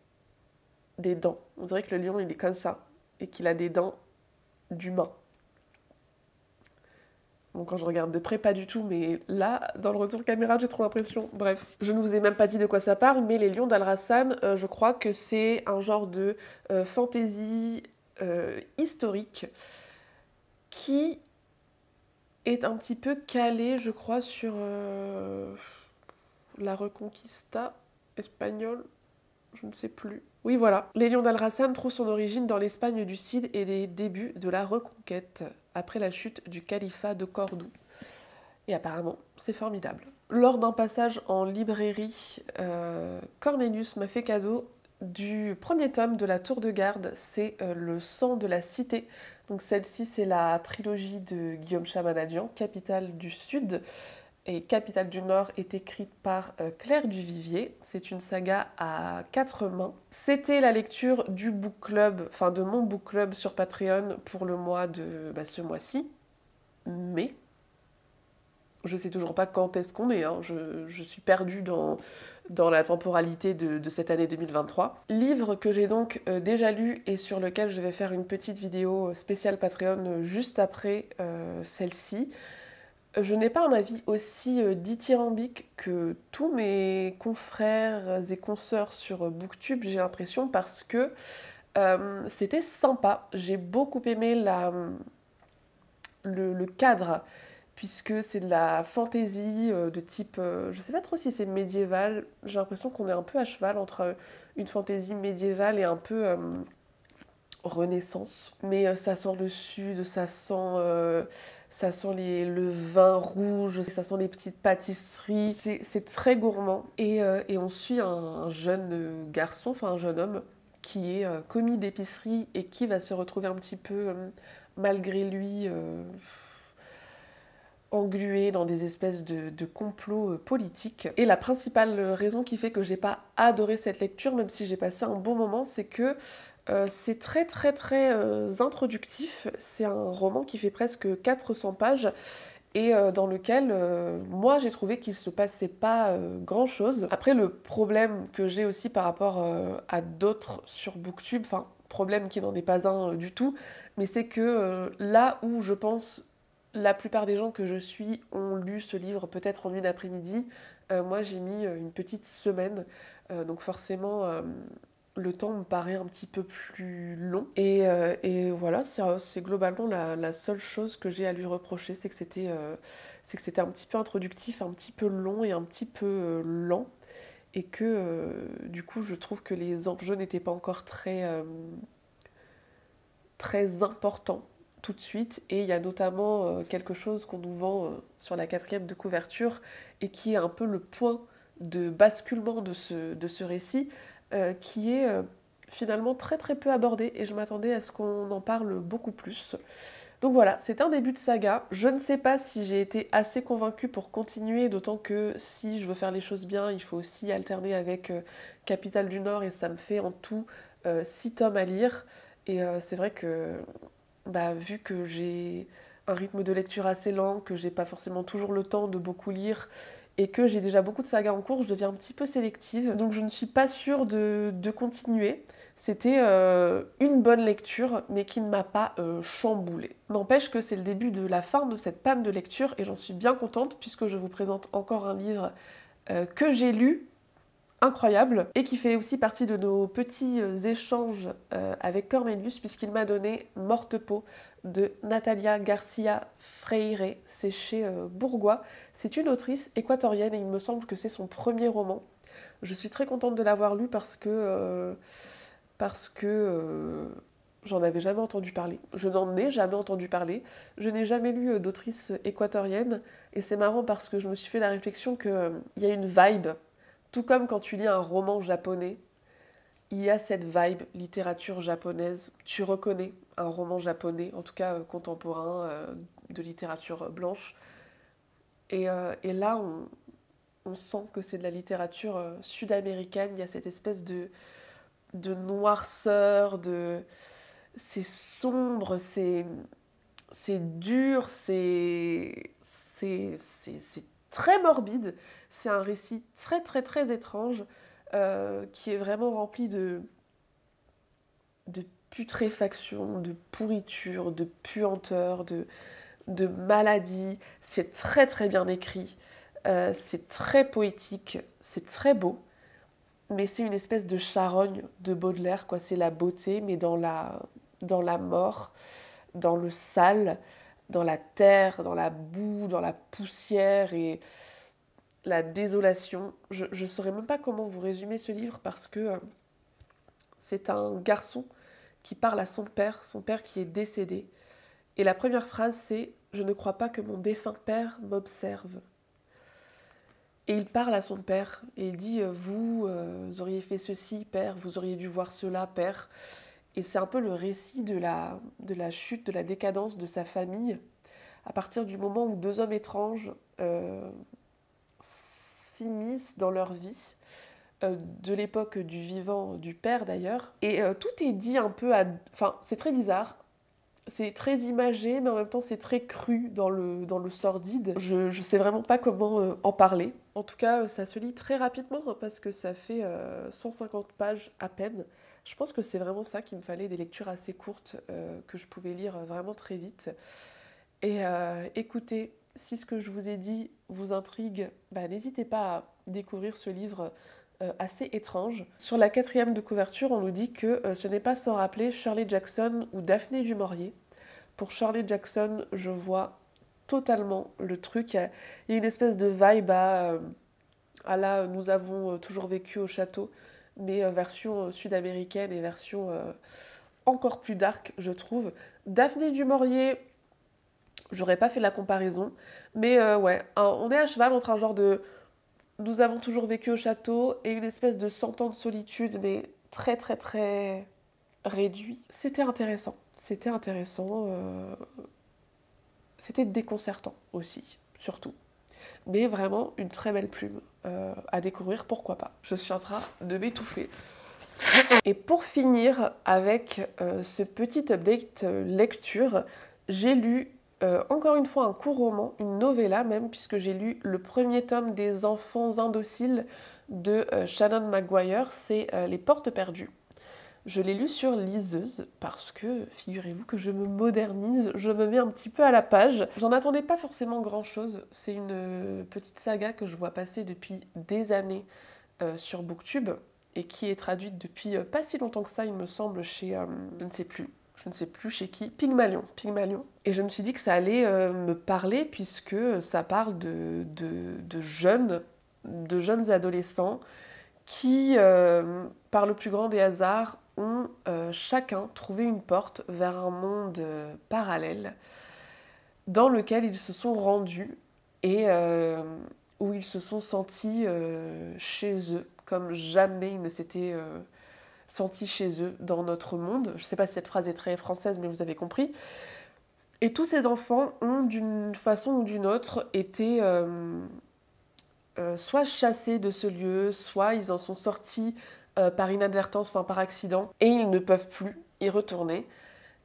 des dents. On dirait que le lion il est comme ça et qu'il a des dents d'humain. Bon, quand je regarde de près, pas du tout, mais là, dans le retour caméra, j'ai trop l'impression. Bref, je ne vous ai même pas dit de quoi ça parle, mais Les Lions d'Al-Rassan, euh, je crois que c'est un genre de euh, fantaisie euh, historique qui est un petit peu calé, je crois, sur la Reconquista espagnole, je ne sais plus. Oui, voilà. Les Lions d'Al-Rassan trouvent son origine dans l'Espagne du Cid et des débuts de la Reconquête après la chute du califat de Cordoue. Et apparemment, c'est formidable. Lors d'un passage en librairie, euh, Cornelius m'a fait cadeau du premier tome de la Tour de Garde, c'est euh, Le sang de la cité. Donc celle-ci, c'est la trilogie de Guillaume Chamanadian, Capitale du Sud et Capitale du Nord est écrite par euh, Claire Duvivier. C'est une saga à quatre mains. C'était la lecture du book club, enfin de mon book club sur Patreon pour le mois de bah, ce mois-ci. Mais je sais toujours pas quand est-ce qu'on est, hein. je, suis perdue dans, la temporalité de, cette année 2023. Livre que j'ai donc euh, déjà lu et sur lequel je vais faire une petite vidéo spéciale Patreon juste après euh, celle-ci je n'ai pas un avis aussi euh, dithyrambique que tous mes confrères et consoeurs sur Booktube, j'ai l'impression, parce que euh, c'était sympa. J'ai beaucoup aimé la, le, cadre, puisque c'est de la fantaisie euh, de type. je sais pas trop si c'est médiéval, j'ai l'impression qu'on est un peu à cheval entre une fantaisie médiévale et un peu Renaissance. Mais ça sent le sud, ça sent, ça sent les, le vin rouge, ça sent les petites pâtisseries. C'est très gourmand. Et, euh, et on suit un, jeune garçon, enfin un jeune homme, qui est commis d'épicerie et qui va se retrouver un petit peu, malgré lui, englué dans des espèces de, de, complots politiques. Et la principale raison qui fait que j'ai pas adoré cette lecture, même si j'ai passé un bon moment, c'est que euh, c'est très très très euh, introductif. C'est un roman qui fait presque 400 pages et euh, dans lequel moi j'ai trouvé qu'il se passait pas grand chose. Après le problème que j'ai aussi par rapport à d'autres sur Booktube, enfin problème qui n'en est pas un du tout, mais c'est que là où je pense la plupart des gens que je suis ont lu ce livre peut-être en une après-midi, moi j'ai mis une petite semaine, donc forcément le temps me paraît un petit peu plus long. Et, euh, voilà, c'est globalement la, seule chose que j'ai à lui reprocher, c'est que c'était euh, un petit peu introductif, un petit peu long et un petit peu euh, lent. Et que du coup, je trouve que les enjeux n'étaient pas encore très, importants tout de suite. Et il y a notamment quelque chose qu'on nous vend sur la quatrième de couverture et qui est un peu le point de basculement de ce récit, qui est finalement très très peu abordé et je m'attendais à ce qu'on en parle beaucoup plus. Donc voilà, c'est un début de saga. Je ne sais pas si j'ai été assez convaincue pour continuer, d'autant que si je veux faire les choses bien, il faut aussi alterner avec euh, Capitale du Nord et ça me fait en tout 6 euh, tomes à lire. Et euh, c'est vrai que bah, vu que j'ai un rythme de lecture assez lent, que j'ai pas forcément toujours le temps de beaucoup lire et que j'ai déjà beaucoup de sagas en cours, je deviens un petit peu sélective. Donc je ne suis pas sûre de, continuer. C'était euh, une bonne lecture, mais qui ne m'a pas euh, chamboulée. N'empêche que c'est le début de la fin de cette panne de lecture et j'en suis bien contente puisque je vous présente encore un livre euh, que j'ai lu, incroyable, et qui fait aussi partie de nos petits échanges avec Cornelius puisqu'il m'a donné Morte peau de Natalia Garcia Freire. C'est chez Bourgois. C'est une autrice équatorienne et il me semble que c'est son premier roman. Je suis très contente de l'avoir lu parce que parce que euh, j'en avais jamais entendu parler. Je n'en ai jamais entendu parler. Je n'ai jamais lu euh, d'autrice équatorienne. Et c'est marrant parce que je me suis fait la réflexion qu'il euh, y a une vibe. Tout comme quand tu lis un roman japonais, il y a cette vibe littérature japonaise. Tu reconnais un roman japonais, en tout cas contemporain, de littérature blanche. Et, et là, on, sent que c'est de la littérature sud-américaine. Il y a cette espèce de noirceur, de c'est sombre, c'est c'est dur, c'est c'est très morbide. C'est un récit très très très étrange euh, qui est vraiment rempli de de putréfaction, de pourriture, de puanteur, de, de maladie. C'est très très bien écrit, euh, c'est très poétique, c'est très beau mais c'est une espèce de charogne de Baudelaire, quoi. C'est la beauté, mais dans la, dans la mort, dans le sale, dans la terre, dans la boue, dans la poussière et la désolation. Je ne saurais même pas comment vous résumer ce livre parce que euh, c'est un garçon qui parle à son père, son père qui est décédé. Et la première phrase, c'est Je ne crois pas que mon défunt père m'observe. Et il parle à son père et il dit euh, Vous, euh, auriez fait ceci, père, vous auriez dû voir cela, père. Et c'est un peu le récit de la, de la chute, de la décadence de sa famille, à partir du moment où deux hommes étranges s'immiscent dans leur vie, de l'époque du vivant du père d'ailleurs. Et tout est dit un peu à. Enfin, c'est très bizarre c'est très imagé, mais en même temps c'est très cru dans le, dans le sordide. Je, je sais vraiment pas comment euh, en parler. En tout cas, euh, ça se lit très rapidement hein, parce que ça fait 150 euh, pages à peine. Je pense que c'est vraiment ça qu'il me fallait, des lectures assez courtes que je pouvais lire vraiment très vite. Et écoutez, si ce que je vous ai dit vous intrigue, bah, n'hésitez pas à découvrir ce livre assez étrange. Sur la quatrième de couverture, on nous dit que ce n'est pas sans rappeler Shirley Jackson ou Daphné du Maurier. Pour Shirley Jackson, je vois totalement le truc. Il y a une espèce de vibe à, euh, à là, nous avons euh, toujours vécu au château, mais euh, version sud-américaine et version encore plus dark, je trouve. Daphné du Maurier, j'aurais pas fait la comparaison, mais ouais, on est à cheval entre un genre de nous avons toujours vécu au château et une espèce de cent ans de solitude, mais très très très réduit. C'était intéressant. C'était intéressant. Euh, c'était déconcertant aussi, surtout. Mais vraiment une très belle plume euh, à découvrir, pourquoi pas. Je suis en train de m'étouffer. Et pour finir avec euh, ce petit update lecture, j'ai lu encore une fois un court roman, une novella même, puisque j'ai lu le premier tome des Enfants indociles de Shannon Maguire, c'est Les Portes perdues. Je l'ai lu sur liseuse parce que, figurez-vous que je me modernise, je me mets un petit peu à la page. J'en attendais pas forcément grand-chose. C'est une euh, petite saga que je vois passer depuis des années euh, sur Booktube et qui est traduite depuis euh, pas si longtemps que ça, il me semble, chez... je ne sais plus. Je ne sais plus chez qui. Pygmalion. Pygmalion. Et je me suis dit que ça allait me parler puisque ça parle de, de, jeunes, de jeunes adolescents qui, par le plus grand des hasards, ont euh, chacun trouvé une porte vers un monde euh, parallèle dans lequel ils se sont rendus et euh, où ils se sont sentis chez eux, comme jamais ils ne s'étaient sentis chez eux dans notre monde. Je ne sais pas si cette phrase est très française, mais vous avez compris. Et tous ces enfants ont d'une façon ou d'une autre été soit chassés de ce lieu, soit ils en sont sortis euh, par inadvertance, enfin par accident, et ils ne peuvent plus y retourner.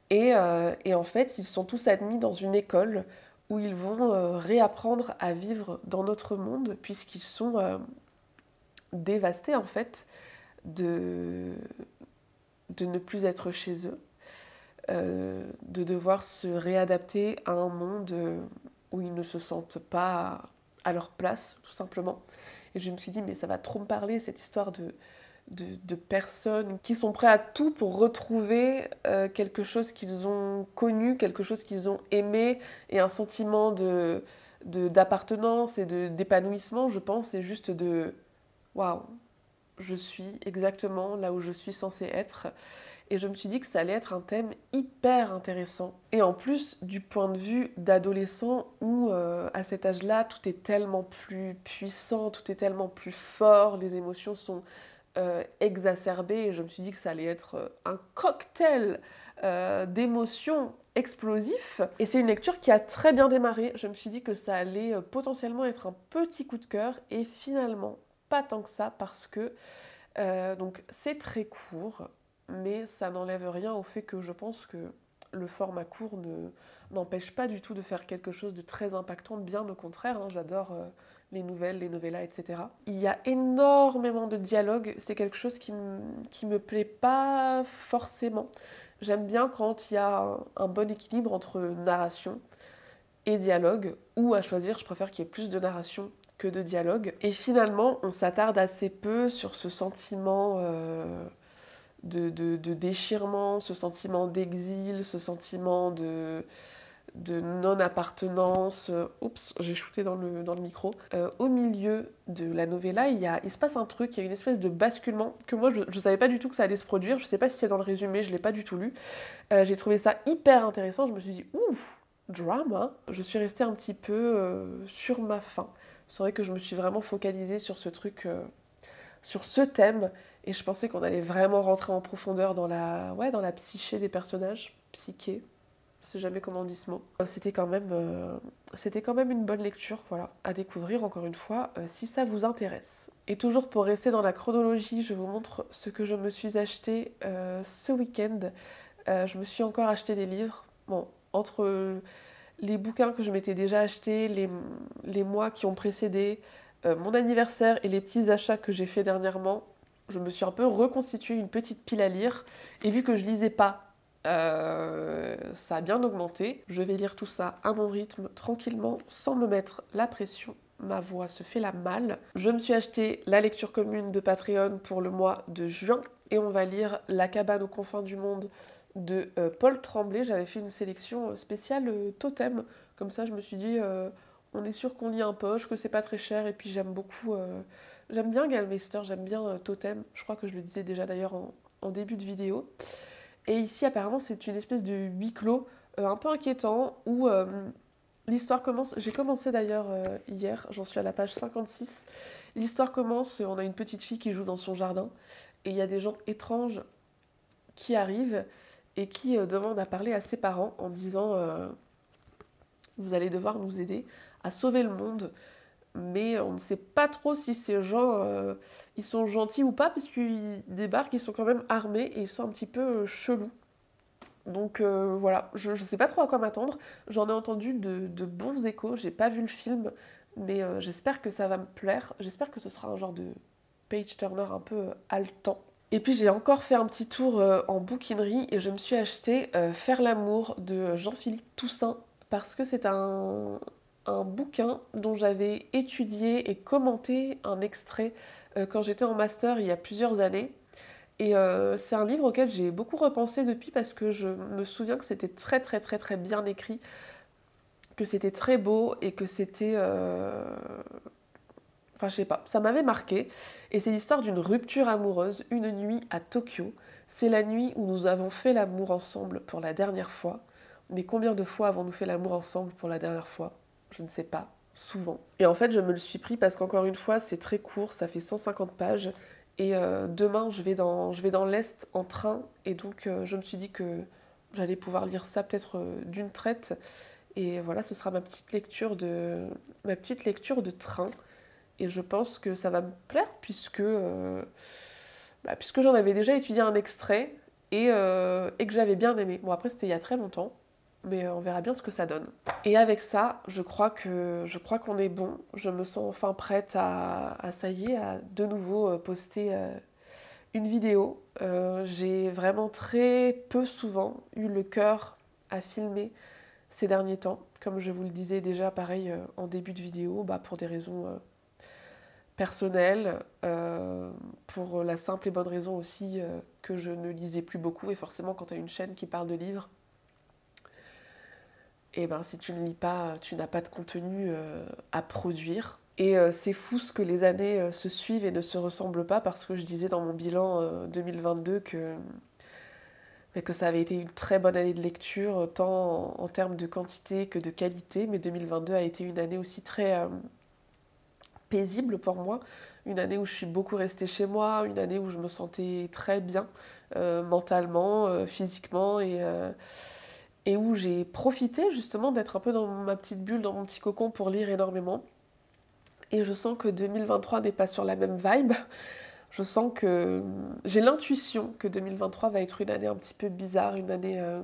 Et, euh, en fait, ils sont tous admis dans une école où ils vont euh, réapprendre à vivre dans notre monde, puisqu'ils sont dévastés en fait de, de ne plus être chez eux, de devoir se réadapter à un monde où ils ne se sentent pas à leur place, tout simplement. Et je me suis dit, mais ça va trop me parler, cette histoire de, de, personnes qui sont prêts à tout pour retrouver euh, quelque chose qu'ils ont connu, quelque chose qu'ils ont aimé, et un sentiment de d'appartenance et d'épanouissement, je pense, c'est juste de waouh, je suis exactement là où je suis censée être. Et je me suis dit que ça allait être un thème hyper intéressant. Et en plus, du point de vue d'adolescent, où euh, à cet âge-là, tout est tellement plus puissant, tout est tellement plus fort, les émotions sont euh, exacerbé et je me suis dit que ça allait être euh, un cocktail d'émotions explosifs. Et c'est une lecture qui a très bien démarré. Je me suis dit que ça allait potentiellement être un petit coup de cœur et finalement pas tant que ça parce que donc c'est très court, mais ça n'enlève rien au fait que je pense que le format court n'empêche pas du tout de faire quelque chose de très impactant, bien au contraire. Hein. J'adore les nouvelles, les novellas, etc. Il y a énormément de dialogue, c'est quelque chose qui, qui me plaît pas forcément. J'aime bien quand il y a un, bon équilibre entre narration et dialogue, ou à choisir, je préfère qu'il y ait plus de narration que de dialogue. Et finalement, on s'attarde assez peu sur ce sentiment euh, de, déchirement, ce sentiment d'exil, ce sentiment de non-appartenance. Oups, j'ai shooté dans le, dans le micro. Euh, au milieu de la novella, il, y a, il se passe un truc, il y a une espèce de basculement que moi, je ne savais pas du tout que ça allait se produire. Je ne sais pas si c'est dans le résumé, je ne l'ai pas du tout lu. Euh, j'ai trouvé ça hyper intéressant. Je me suis dit, ouf, drama. Je suis restée un petit peu sur ma faim. C'est vrai que je me suis vraiment focalisée sur ce truc, sur ce thème. Et je pensais qu'on allait vraiment rentrer en profondeur dans la, ouais, dans la psyché des personnages, psyché, je sais jamais comment on dit ce mot. Euh, c'était quand même, euh, c'était quand même une bonne lecture, voilà, à découvrir encore une fois euh, si ça vous intéresse. Et toujours pour rester dans la chronologie, je vous montre ce que je me suis acheté ce week-end. je me suis encore acheté des livres. Bon, entre les bouquins que je m'étais déjà achetés, les, mois qui ont précédé, mon anniversaire et les petits achats que j'ai fait dernièrement, je me suis un peu reconstitué une petite pile à lire. Et vu que je lisais pas euh, ça a bien augmenté. Je vais lire tout ça à mon rythme, tranquillement, sans me mettre la pression. Ma voix se fait la malle. Je me suis acheté la lecture commune de Patreon pour le mois de juin et on va lire La cabane aux confins du monde de euh, Paul Tremblay. J'avais fait une sélection spéciale euh, totem. Comme ça, je me suis dit, on est sûr qu'on lit un poche, que c'est pas très cher et puis j'aime beaucoup. j'aime bien Galmeister, j'aime bien Totem. Je crois que je le disais déjà d'ailleurs en début de vidéo. Et ici, apparemment, c'est une espèce de huis clos euh, un peu inquiétant où euh, l'histoire commence. J'ai commencé d'ailleurs euh, hier, j'en suis à la page 56. L'histoire commence, on a une petite fille qui joue dans son jardin et il y a des gens étranges qui arrivent et qui demandent à parler à ses parents en disant Vous allez devoir nous aider à sauver le monde mais on ne sait pas trop si ces gens euh, ils sont gentils ou pas parce qu'ils débarquent, ils sont quand même armés et ils sont un petit peu euh, chelous. Donc euh, voilà, je ne sais pas trop à quoi m'attendre. J'en ai entendu de, de bons échos, j'ai pas vu le film, mais j'espère que ça va me plaire. J'espère que ce sera un genre de page turner un peu haletant. Et puis j'ai encore fait un petit tour en bouquinerie et je me suis acheté Faire l'amour de Jean-Philippe Toussaint parce que c'est un, un bouquin dont j'avais étudié et commenté un extrait euh, quand j'étais en master il y a plusieurs années. Et euh, c'est un livre auquel j'ai beaucoup repensé depuis parce que je me souviens que c'était très très très très bien écrit, que c'était très beau et que c'était... Euh, je sais pas, ça m'avait marqué. Et c'est l'histoire d'une rupture amoureuse une nuit à Tokyo. C'est la nuit où nous avons fait l'amour ensemble pour la dernière fois. Mais combien de fois avons-nous fait l'amour ensemble pour la dernière fois? Je ne sais pas. Souvent. Et en fait, je me le suis pris parce qu'encore une fois, c'est très court, ça fait 150 pages. Et euh, demain, je vais dans, dans l'Est en train. Et donc, euh, je me suis dit que j'allais pouvoir lire ça peut-être euh, d'une traite. Et voilà, ce sera ma petite lecture de, ma petite lecture de train. Et je pense que ça va me plaire puisque, bah, puisque j'en avais déjà étudié un extrait et, et que j'avais bien aimé. Bon, après, c'était il y a très longtemps mais on verra bien ce que ça donne. Et avec ça, je crois que je crois qu'on est bon. Je me sens enfin prête à, à ça y est, à de nouveau poster une vidéo. Euh, j'ai vraiment très peu souvent eu le cœur à filmer ces derniers temps. Comme je vous le disais déjà, pareil, euh, en début de vidéo, bah, pour des raisons euh, personnelles, pour la simple et bonne raison aussi que je ne lisais plus beaucoup. Et forcément, quand tu as une chaîne qui parle de livres, et eh ben si tu ne lis pas, tu n'as pas de contenu à produire. Et euh, c'est fou ce que les années euh, se suivent et ne se ressemblent pas parce que je disais dans mon bilan 2022 euh, que, que ça avait été une très bonne année de lecture, tant en, termes de quantité que de qualité, mais 2022 a été une année aussi très paisible pour moi, une année où je suis beaucoup restée chez moi, une année où je me sentais très bien mentalement, physiquement et et où j'ai profité justement d'être un peu dans ma petite bulle, dans mon petit cocon pour lire énormément. Et je sens que 2023 n'est pas sur la même vibe. Je sens que j'ai l'intuition que 2023 va être une année un petit peu bizarre, une année... Euh,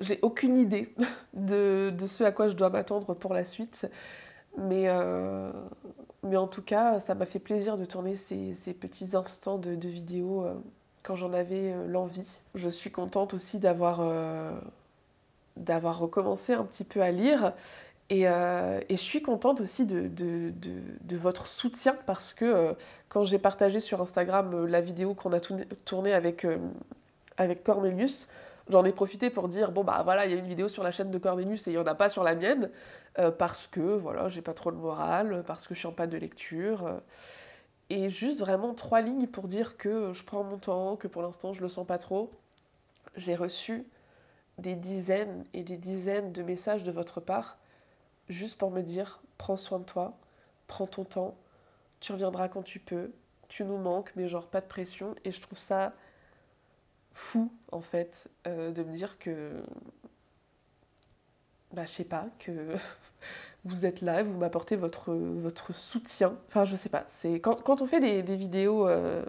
j'ai aucune idée de, ce à quoi je dois m'attendre pour la suite. Mais, euh, mais en tout cas, ça m'a fait plaisir de tourner ces, petits instants de, de vidéo euh, quand j'en avais l'envie. Je suis contente aussi d'avoir d'avoir recommencé un petit peu à lire euh, et, je suis contente aussi de, votre soutien parce que euh, quand j'ai partagé sur Instagram euh, la vidéo qu'on a tournée avec, avec Cornelius, j'en ai profité pour dire bon bah voilà, il y a une vidéo sur la chaîne de Cornelius et il n'y en a pas sur la mienne parce que voilà, j'ai pas trop le moral, parce que je suis en panne de lecture. et juste vraiment trois lignes pour dire que je prends mon temps, que pour l'instant je le sens pas trop. J'ai reçu des dizaines et des dizaines de messages de votre part juste pour me dire prends soin de toi, prends ton temps, tu reviendras quand tu peux, tu nous manques, mais genre pas de pression. Et je trouve ça fou en fait euh, de me dire que bah je sais pas que vous êtes là, vous m'apportez votre, soutien. Enfin je sais pas, c'est quand, on fait des, des vidéos euh,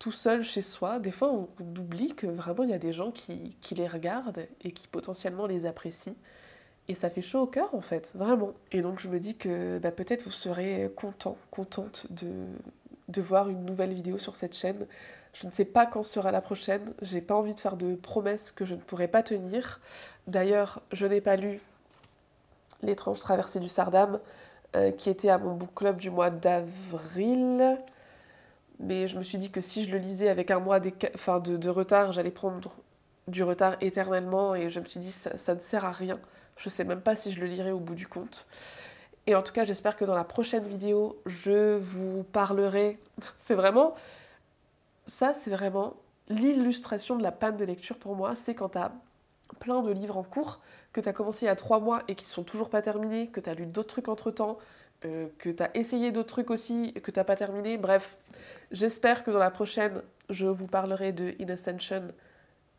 tout seul chez soi, des fois on, oublie que vraiment il y a des gens qui, qui les regardent et qui potentiellement les apprécient. Et ça fait chaud au cœur en fait, vraiment. Et donc je me dis que bah, peut-être vous serez content, contente de, de voir une nouvelle vidéo sur cette chaîne. Je ne sais pas quand sera la prochaine, j'ai pas envie de faire de promesses que je ne pourrai pas tenir. D'ailleurs, je n'ai pas lu L'étrange traversée du Sardam, euh, qui était à mon book club du mois d'avril. Mais je me suis dit que si je le lisais avec un mois de, retard, j'allais prendre du retard éternellement. Et je me suis dit, ça, ça ne sert à rien je sais même pas si je le lirai au bout du compte. Et en tout cas, j'espère que dans la prochaine vidéo, je vous parlerai. C'est vraiment. Ça, c'est vraiment l'illustration de la panne de lecture pour moi. C'est quand tu as plein de livres en cours, que tu as commencé il y a trois mois et qui sont toujours pas terminés, que tu as lu d'autres trucs entre temps, euh, que tu as essayé d'autres trucs aussi et que tu pas terminé. Bref, j'espère que dans la prochaine, je vous parlerai de In Ascension.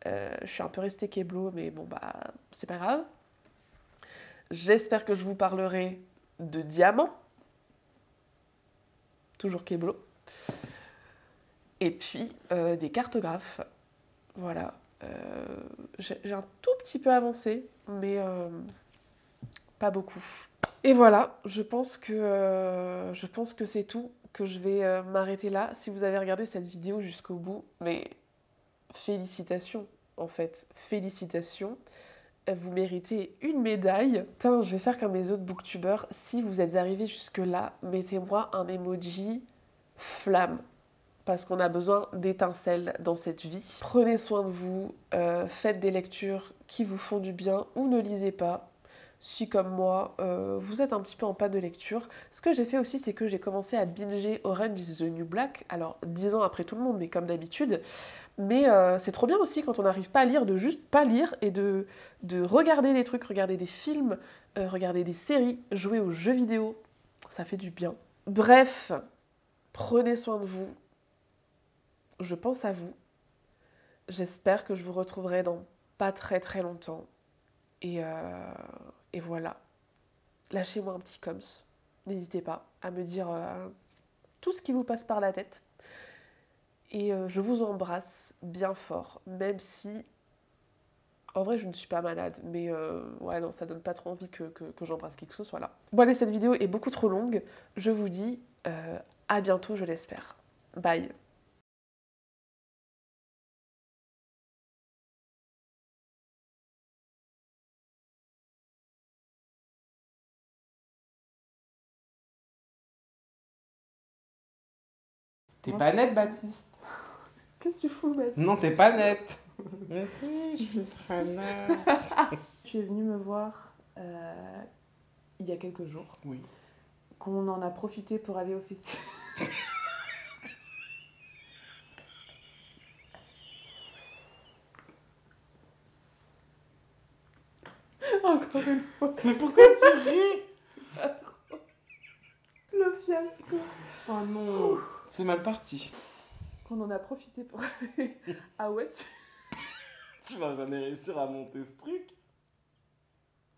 Euh, je suis un peu restée keblo, mais bon, bah, c'est pas grave. J'espère que je vous parlerai de diamants. Toujours Keblo. Et puis euh, des cartographes. Voilà. Euh, j'ai un tout petit peu avancé, mais euh, pas beaucoup. Et voilà, je pense que, je pense que c'est tout, que je vais m'arrêter là. Si vous avez regardé cette vidéo jusqu'au bout, mais félicitations en fait, félicitations vous méritez une médaille. Putain, je vais faire comme les autres booktubers. Si vous êtes arrivé jusque-là, mettez-moi un emoji flamme. Parce qu'on a besoin d'étincelles dans cette vie. Prenez soin de vous, euh, faites des lectures qui vous font du bien ou ne lisez pas. si comme moi, euh, vous êtes un petit peu en panne de lecture. Ce que j'ai fait aussi, c'est que j'ai commencé à binger Orange is the New Black, alors dix ans après tout le monde, mais comme d'habitude. Mais euh, c'est trop bien aussi quand on n'arrive pas à lire, de juste pas lire et de, de regarder des trucs, regarder des films, regarder des séries, jouer aux jeux vidéo. Ça fait du bien. Bref, prenez soin de vous. Je pense à vous. J'espère que je vous retrouverai dans pas très très longtemps. Et, euh, voilà. Lâchez-moi un petit coms. N'hésitez pas à me dire euh, tout ce qui vous passe par la tête. Et euh, je vous embrasse bien fort, même si en vrai je ne suis pas malade, mais ouais non, ça donne pas trop envie que, que, j'embrasse qui que ce soit là. Bon allez, cette vidéo est beaucoup trop longue. Je vous dis à bientôt, je l'espère. Bye. T'es pas nette, Baptiste Qu'est-ce que tu fous, Beth Non, t'es pas nette Mais si, je suis très nette. Tu es venu me voir euh, il y a quelques jours. Oui. Qu'on en a profité pour aller au festival. Encore une fois, Mais pourquoi tu ris? Le fiasco. Oh non C'est mal parti. Qu'on en a profité pour aller à West. Tu vas jamais réussir à monter ce truc.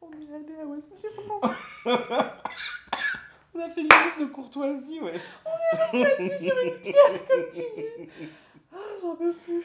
On est allé à West On a fait une minute de courtoisie, ouais. assis sur une pierre, comme tu dis. Ah, j'en peux plus.